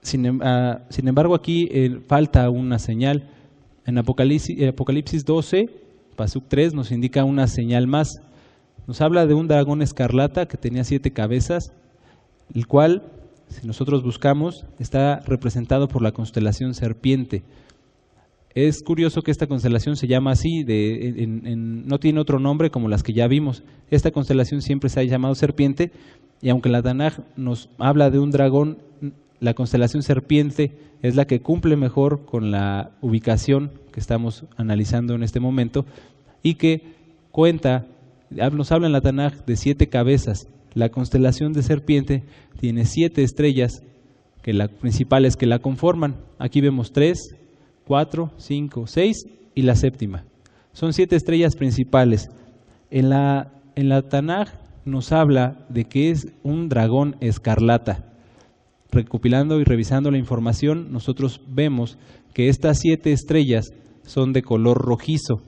Sin, em, ah, embargo, aquí eh, falta una señal. En Apocalipsis, Apocalipsis 12, Pasuk 3, nos indica una señal más. Nos habla de un dragón escarlata que tenía siete cabezas, el cual si nosotros buscamos, está representado por la constelación serpiente. Es curioso que esta constelación se llama así, no tiene otro nombre como las que ya vimos. Esta constelación siempre se ha llamado serpiente y aunque la Tanaj nos habla de un dragón, la constelación serpiente es la que cumple mejor con la ubicación que estamos analizando en este momento y que cuenta, nos habla en la Tanaj de siete cabezas. La constelación de serpiente tiene siete estrellas que la, principales que la conforman. Aquí vemos tres, cuatro, cinco, seis y la séptima. Son siete estrellas principales. En la, en la Tanaj nos habla de que es un dragón escarlata. Recopilando y revisando la información, nosotros vemos que estas siete estrellas son de color rojizo,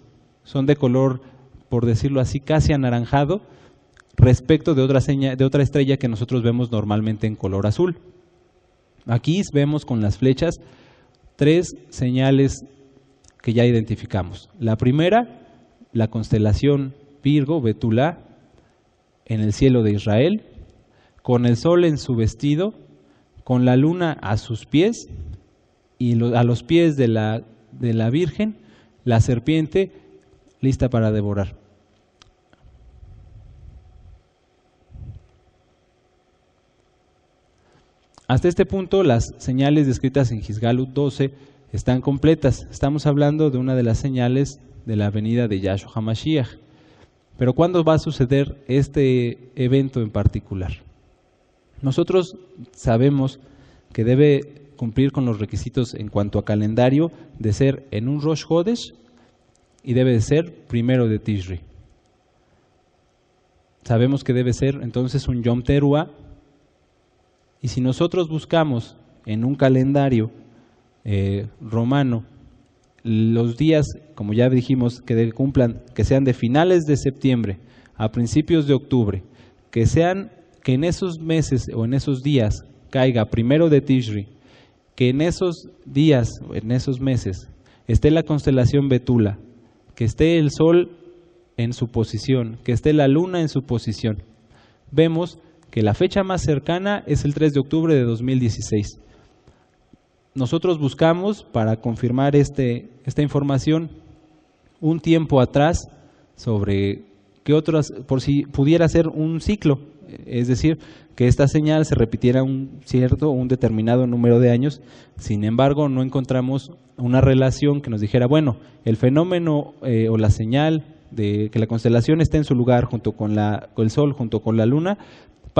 son de color, por decirlo así, casi anaranjado, respecto de otra, de otra estrella que nosotros vemos normalmente en color azul. Aquí vemos con las flechas tres señales que ya identificamos. La primera, la constelación Virgo, Betulá, en el cielo de Israel, con el sol en su vestido, con la luna a sus pies y a los pies de la, de la Virgen, la serpiente lista para devorar. Hasta este punto las señales descritas en Gisgalut 12 están completas. Estamos hablando de una de las señales de la venida de Yahshua HaMashiach. Pero ¿cuándo va a suceder este evento en particular? Nosotros sabemos que debe cumplir con los requisitos en cuanto a calendario de ser en un Rosh Hodesh y debe de ser primero de Tishri. Sabemos que debe ser entonces un Yom Teruah y si nosotros buscamos en un calendario eh, romano los días, como ya dijimos, que cumplan, que sean de finales de septiembre a principios de octubre, que sean que en esos meses o en esos días caiga primero de Tishri, que en esos días, en esos meses, esté la constelación Betula, que esté el sol en su posición, que esté la luna en su posición. Vemos que la fecha más cercana es el 3 de octubre de 2016 nosotros buscamos para confirmar este, esta información un tiempo atrás sobre qué otras, por si pudiera ser un ciclo, es decir, que esta señal se repitiera un cierto, un determinado número de años. Sin embargo, no encontramos una relación que nos dijera, bueno, el fenómeno eh, o la señal de que la constelación esté en su lugar junto con, la, con el Sol, junto con la Luna,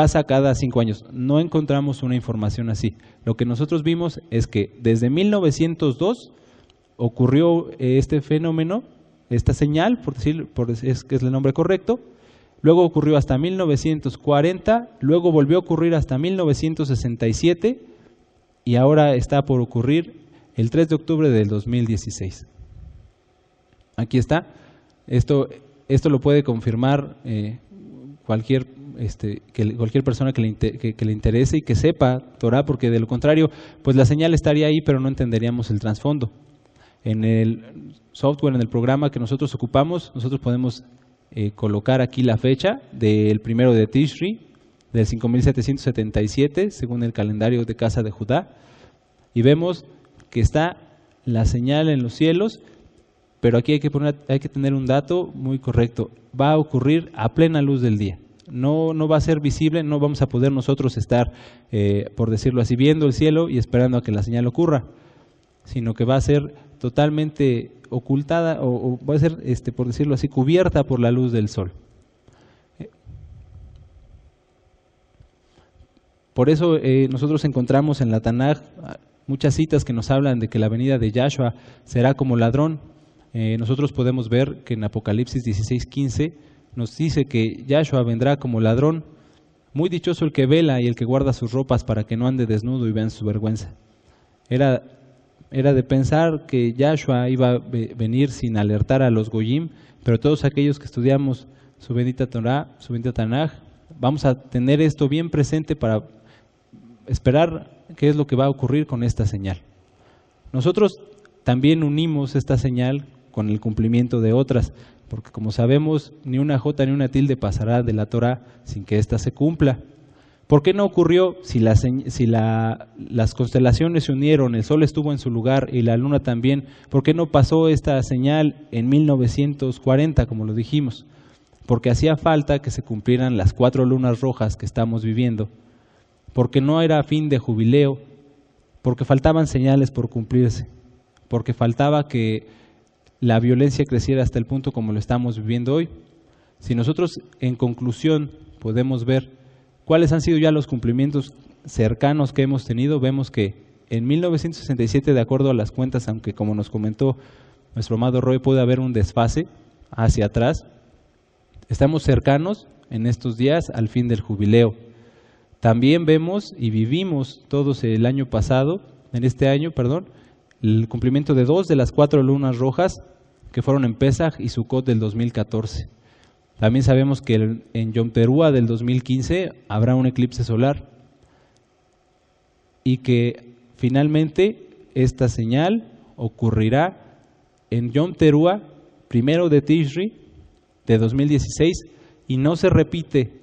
pasa cada cinco años. No encontramos una información así. Lo que nosotros vimos es que desde 1902 ocurrió este fenómeno, esta señal, por decir, por es que es el nombre correcto, luego ocurrió hasta 1940, luego volvió a ocurrir hasta 1967 y ahora está por ocurrir el 3 de octubre del 2016. Aquí está. Esto, esto lo puede confirmar eh, cualquier este, que cualquier persona que le, interese y que sepa Torah, porque de lo contrario, pues la señal estaría ahí, pero no entenderíamos el trasfondo. En el software, en el programa que nosotros ocupamos, nosotros podemos eh, colocar aquí la fecha del primero de Tishri, del 5777, según el calendario de Casa de Judá, y vemos que está la señal en los cielos, pero aquí hay que tener un dato muy correcto. Va a ocurrir a plena luz del día no, no va a ser visible, no vamos a poder nosotros estar, eh, por decirlo así, viendo el cielo y esperando a que la señal ocurra, sino que va a ser totalmente ocultada o, va a ser, este, por decirlo así, cubierta por la luz del sol. Por eso eh, nosotros encontramos en la Tanaj muchas citas que nos hablan de que la venida de Yahshua será como ladrón. Eh, nosotros podemos ver que en Apocalipsis 16:15 nos dice que Yahshua vendrá como ladrón. Muy dichoso el que vela y el que guarda sus ropas para que no ande desnudo y vean su vergüenza. Era, era de pensar que Yahshua iba a venir sin alertar a los Goyim, pero todos aquellos que estudiamos su bendita Torah, su bendita Tanaj, vamos a tener esto bien presente para esperar qué es lo que va a ocurrir con esta señal. Nosotros también unimos esta señal con el cumplimiento de otras porque como sabemos, ni una jota ni una tilde pasará de la Torah sin que ésta se cumpla. ¿Por qué no ocurrió si, si las constelaciones se unieron, el sol estuvo en su lugar y la luna también? ¿Por qué no pasó esta señal en 1940, como lo dijimos? Porque hacía falta que se cumplieran las cuatro lunas rojas que estamos viviendo, porque no era fin de jubileo porque faltaban señales por cumplirse, porque faltaba que la violencia creciera hasta el punto como lo estamos viviendo hoy. Si nosotros en conclusión podemos ver cuáles han sido ya los cumplimientos cercanos que hemos tenido, vemos que en 1967, de acuerdo a las cuentas, aunque como nos comentó nuestro amado Roy, puede haber un desfase hacia atrás, estamos cercanos en estos días al fin del jubileo. También vemos y vivimos todos el año pasado, en este año, perdón, el cumplimiento de dos de las cuatro lunas rojas que fueron en Pesach y Sukkot del 2014. También sabemos que en Yom Teruah del 2015 habrá un eclipse solar y que finalmente esta señal ocurrirá en Yom Teruah, primero de Tishri de 2016 y no se repite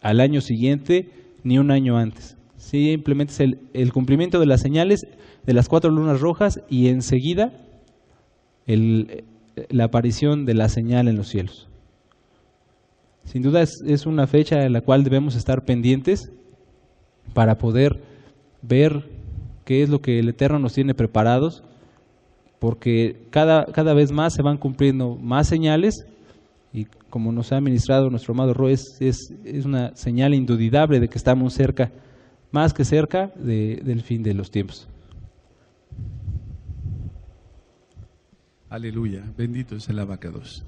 al año siguiente ni un año antes. Simplemente es el, cumplimiento de las señales de las cuatro lunas rojas y enseguida la aparición de la señal en los cielos. Sin duda es, una fecha en la cual debemos estar pendientes para poder ver qué es lo que el Eterno nos tiene preparados, porque cada, cada vez más se van cumpliendo más señales y como nos ha ministrado nuestro amado Roy, es, es, una señal indudable de que estamos cerca, más que cerca del fin de los tiempos. Aleluya, bendito es el abacados.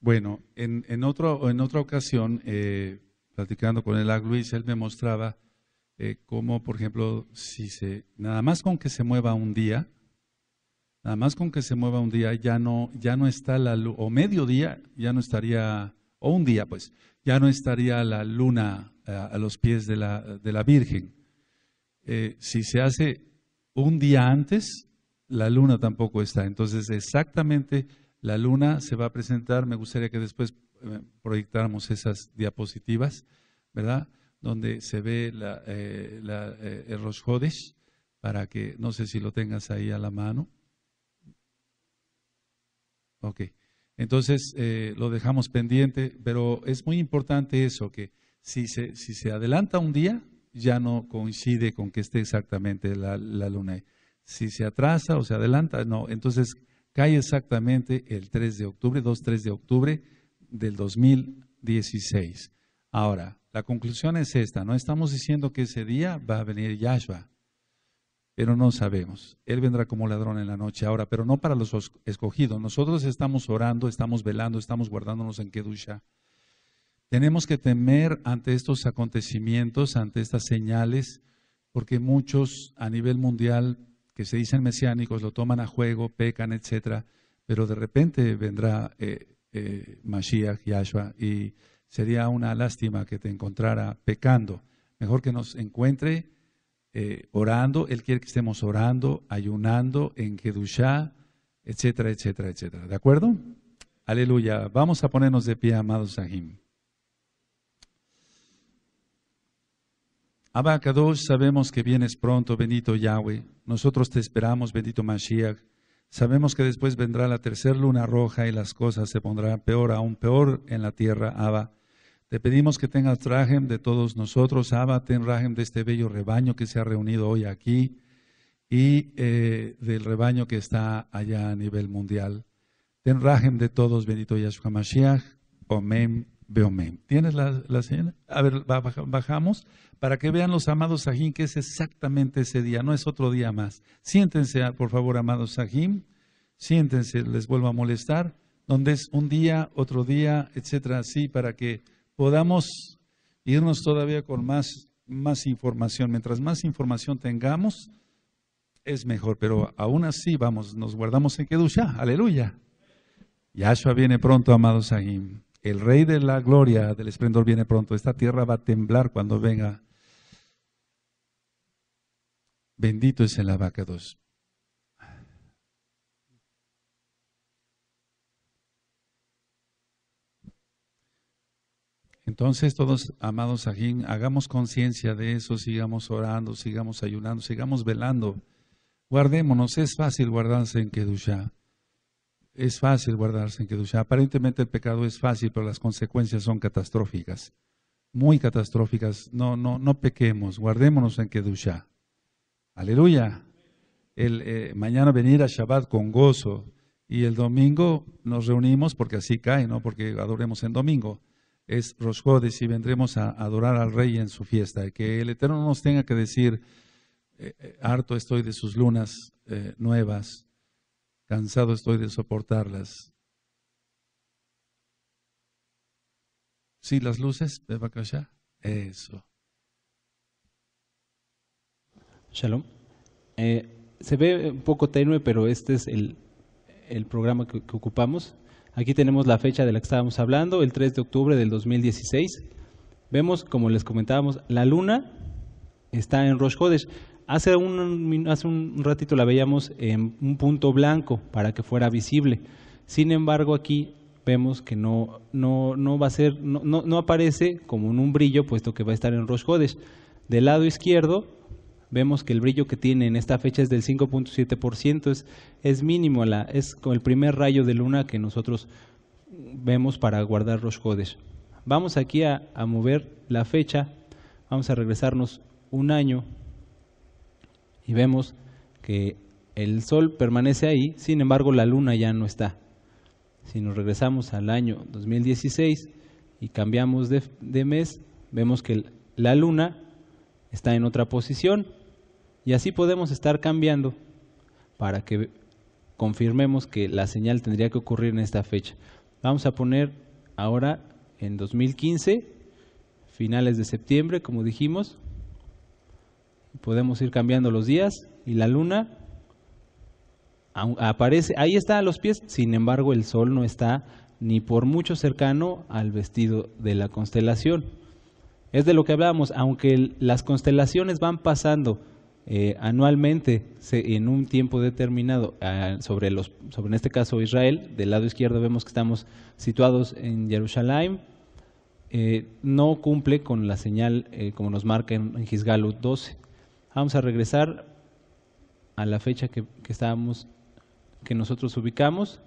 Bueno, en, en, otro, en otra ocasión, eh, platicando con el Luis, él me mostraba eh, cómo, por ejemplo, si se, nada más con que se mueva un día, nada más con que se mueva un día, ya no, ya no está la luna, o mediodía, ya no estaría, o un día, pues, ya no estaría la luna eh, a los pies de la, de la Virgen. si se hace un día antes, la luna tampoco está. Entonces, exactamente la luna se va a presentar, me gustaría que después eh, proyectáramos esas diapositivas, ¿verdad? Donde se ve la, eh, eh, el Rosh para que, no sé si lo tengas ahí a la mano. Ok, entonces lo dejamos pendiente, pero es muy importante eso, que si se, si se adelanta un día, ya no coincide con que esté exactamente la, la luna. Si se atrasa o se adelanta, no. Entonces, cae exactamente el 3 de octubre, 2-3 de octubre del 2016. Ahora, la conclusión es esta, no estamos diciendo que ese día va a venir Yahshua, pero no sabemos. Él vendrá como ladrón en la noche ahora, pero no para los escogidos. Nosotros estamos orando, estamos velando, estamos guardándonos en Kedusha. Tenemos que temer ante estos acontecimientos, ante estas señales, porque muchos a nivel mundial que se dicen mesiánicos lo toman a juego, pecan, etcétera, pero de repente vendrá eh, eh, Mashiach, y sería una lástima que te encontrara pecando. Mejor que nos encuentre eh, orando, Él quiere que estemos orando, ayunando en Kedushá, etcétera, etcétera, etcétera. ¿De acuerdo? Aleluya. Vamos a ponernos de pie, amados Sahim. Abacados, sabemos que vienes pronto, bendito Yahweh. Nosotros te esperamos, bendito Mashiach. Sabemos que después vendrá la tercera luna roja y las cosas se pondrán peor, aún peor en la tierra, Abba. Te pedimos que tengas rajem de todos nosotros, Abba, ten rajem de este bello rebaño que se ha reunido hoy aquí y eh, del rebaño que está allá a nivel mundial. Ten rajem de todos, bendito Yahshua Mashiach. Omen, beomen. ¿Tienes la, la señal? A ver, bajamos para que vean los amados Sahim que es exactamente ese día, no es otro día más. Siéntense, por favor, amados Sahim, siéntense, les vuelvo a molestar, donde es un día, otro día, etcétera, así, para que podamos irnos todavía con más, más información. Mientras más información tengamos, es mejor, pero aún así, vamos, nos guardamos en Kedusha, aleluya. Yahshua viene pronto, amados Sahim. El Rey de la Gloria, del esplendor, viene pronto. Esta tierra va a temblar cuando venga Bendito es el abacados. Entonces, todos amados aquí, hagamos conciencia de eso, sigamos orando, sigamos ayunando, sigamos velando. Guardémonos, es fácil guardarse en Kedusha. es fácil guardarse en Kedusha. Aparentemente el pecado es fácil, pero las consecuencias son catastróficas. Muy catastróficas. No, no, no pequemos, guardémonos en Kedusha. Aleluya. El, eh, mañana venir a Shabbat con gozo y el domingo nos reunimos porque así cae, no porque adoremos en domingo. Es Rosh y vendremos a adorar al Rey en su fiesta. Que el Eterno nos tenga que decir, eh, eh, harto estoy de sus lunas nuevas, Cansado estoy de soportarlas. ¿Sí las luces? Bebakasha. Eso. Shalom. Eh, se ve un poco tenue, pero este es el, programa que, ocupamos. Aquí tenemos la fecha de la que estábamos hablando, el 3 de octubre del 2016. Vemos, como les comentábamos, la luna está en Rosh Hodesh. Hace un, hace un ratito la veíamos en un punto blanco para que fuera visible. Sin embargo, aquí vemos que no, no, no va a ser, no, no, aparece como en un brillo, puesto que va a estar en Rosh Hodesh. Del lado izquierdo, vemos que el brillo que tiene en esta fecha es del 5.7%, es, es mínimo, es con el primer rayo de luna que nosotros vemos para guardar Rosh Hodesh. Vamos aquí a, a mover la fecha, vamos a regresarnos un año y vemos que el Sol permanece ahí, sin embargo la Luna ya no está. Si nos regresamos al año 2016 y cambiamos de, mes, vemos que la Luna está en otra posición y así podemos estar cambiando para que confirmemos que la señal tendría que ocurrir en esta fecha. Vamos a poner ahora en 2015, finales de septiembre, como dijimos, podemos ir cambiando los días y la luna aparece, ahí está a los pies, sin embargo el sol no está ni por mucho cercano al vestido de la constelación. Es de lo que hablábamos, aunque las constelaciones van pasando eh, anualmente en un tiempo determinado ah, sobre los, sobre en este caso Israel, del lado izquierdo vemos que estamos situados en Jerusalén, eh, no cumple con la señal eh, como nos marca en, en 12. Vamos a regresar a la fecha que, estábamos, que nosotros ubicamos.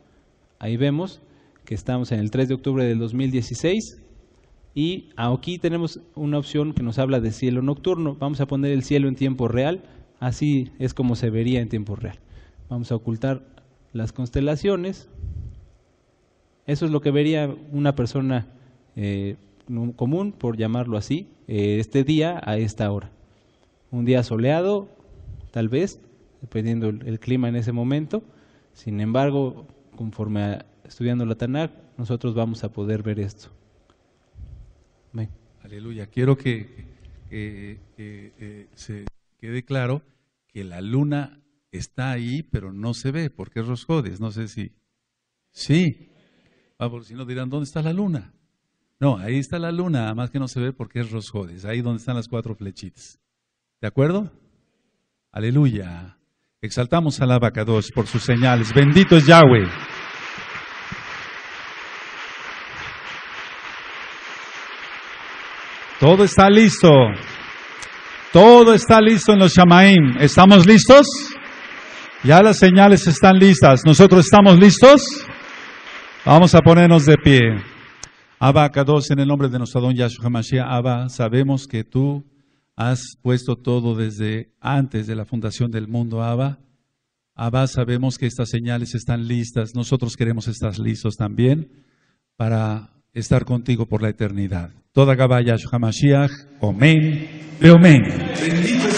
Ahí vemos que estamos en el 3 de octubre del 2016 y aquí tenemos una opción que nos habla de cielo nocturno. Vamos a poner el cielo en tiempo real, así es como se vería en tiempo real. Vamos a ocultar las constelaciones. Eso es lo que vería una persona eh, común, por llamarlo así, eh, este día a esta hora un día soleado, tal vez, dependiendo el, clima en ese momento. Sin embargo, conforme estudiando la Tanakh, nosotros vamos a poder ver esto. Aleluya. Quiero que, eh, se quede claro que la luna está ahí, pero no se ve, porque es Rosjodes. No sé si. Sí. Si no dirán, ¿dónde está la luna? No, ahí está la luna, además que no se ve porque es Rosjodes, ahí donde están las cuatro flechitas. ¿De acuerdo? Aleluya. Exaltamos al abacados por sus señales. Bendito es Yahweh. Todo está listo. Todo está listo en los Shamaim. ¿Estamos listos? Ya las señales están listas. ¿Nosotros estamos listos? Vamos a ponernos de pie. Abacados, en el nombre de nuestro don Yahshua HaMashiach, Abba, sabemos que tú has puesto todo desde antes de la fundación del mundo, Abba. Abba, sabemos que estas señales están listas. Nosotros queremos estar listos también para estar contigo por la eternidad. Toda Gabaya Hamashiach, Omen, Amén.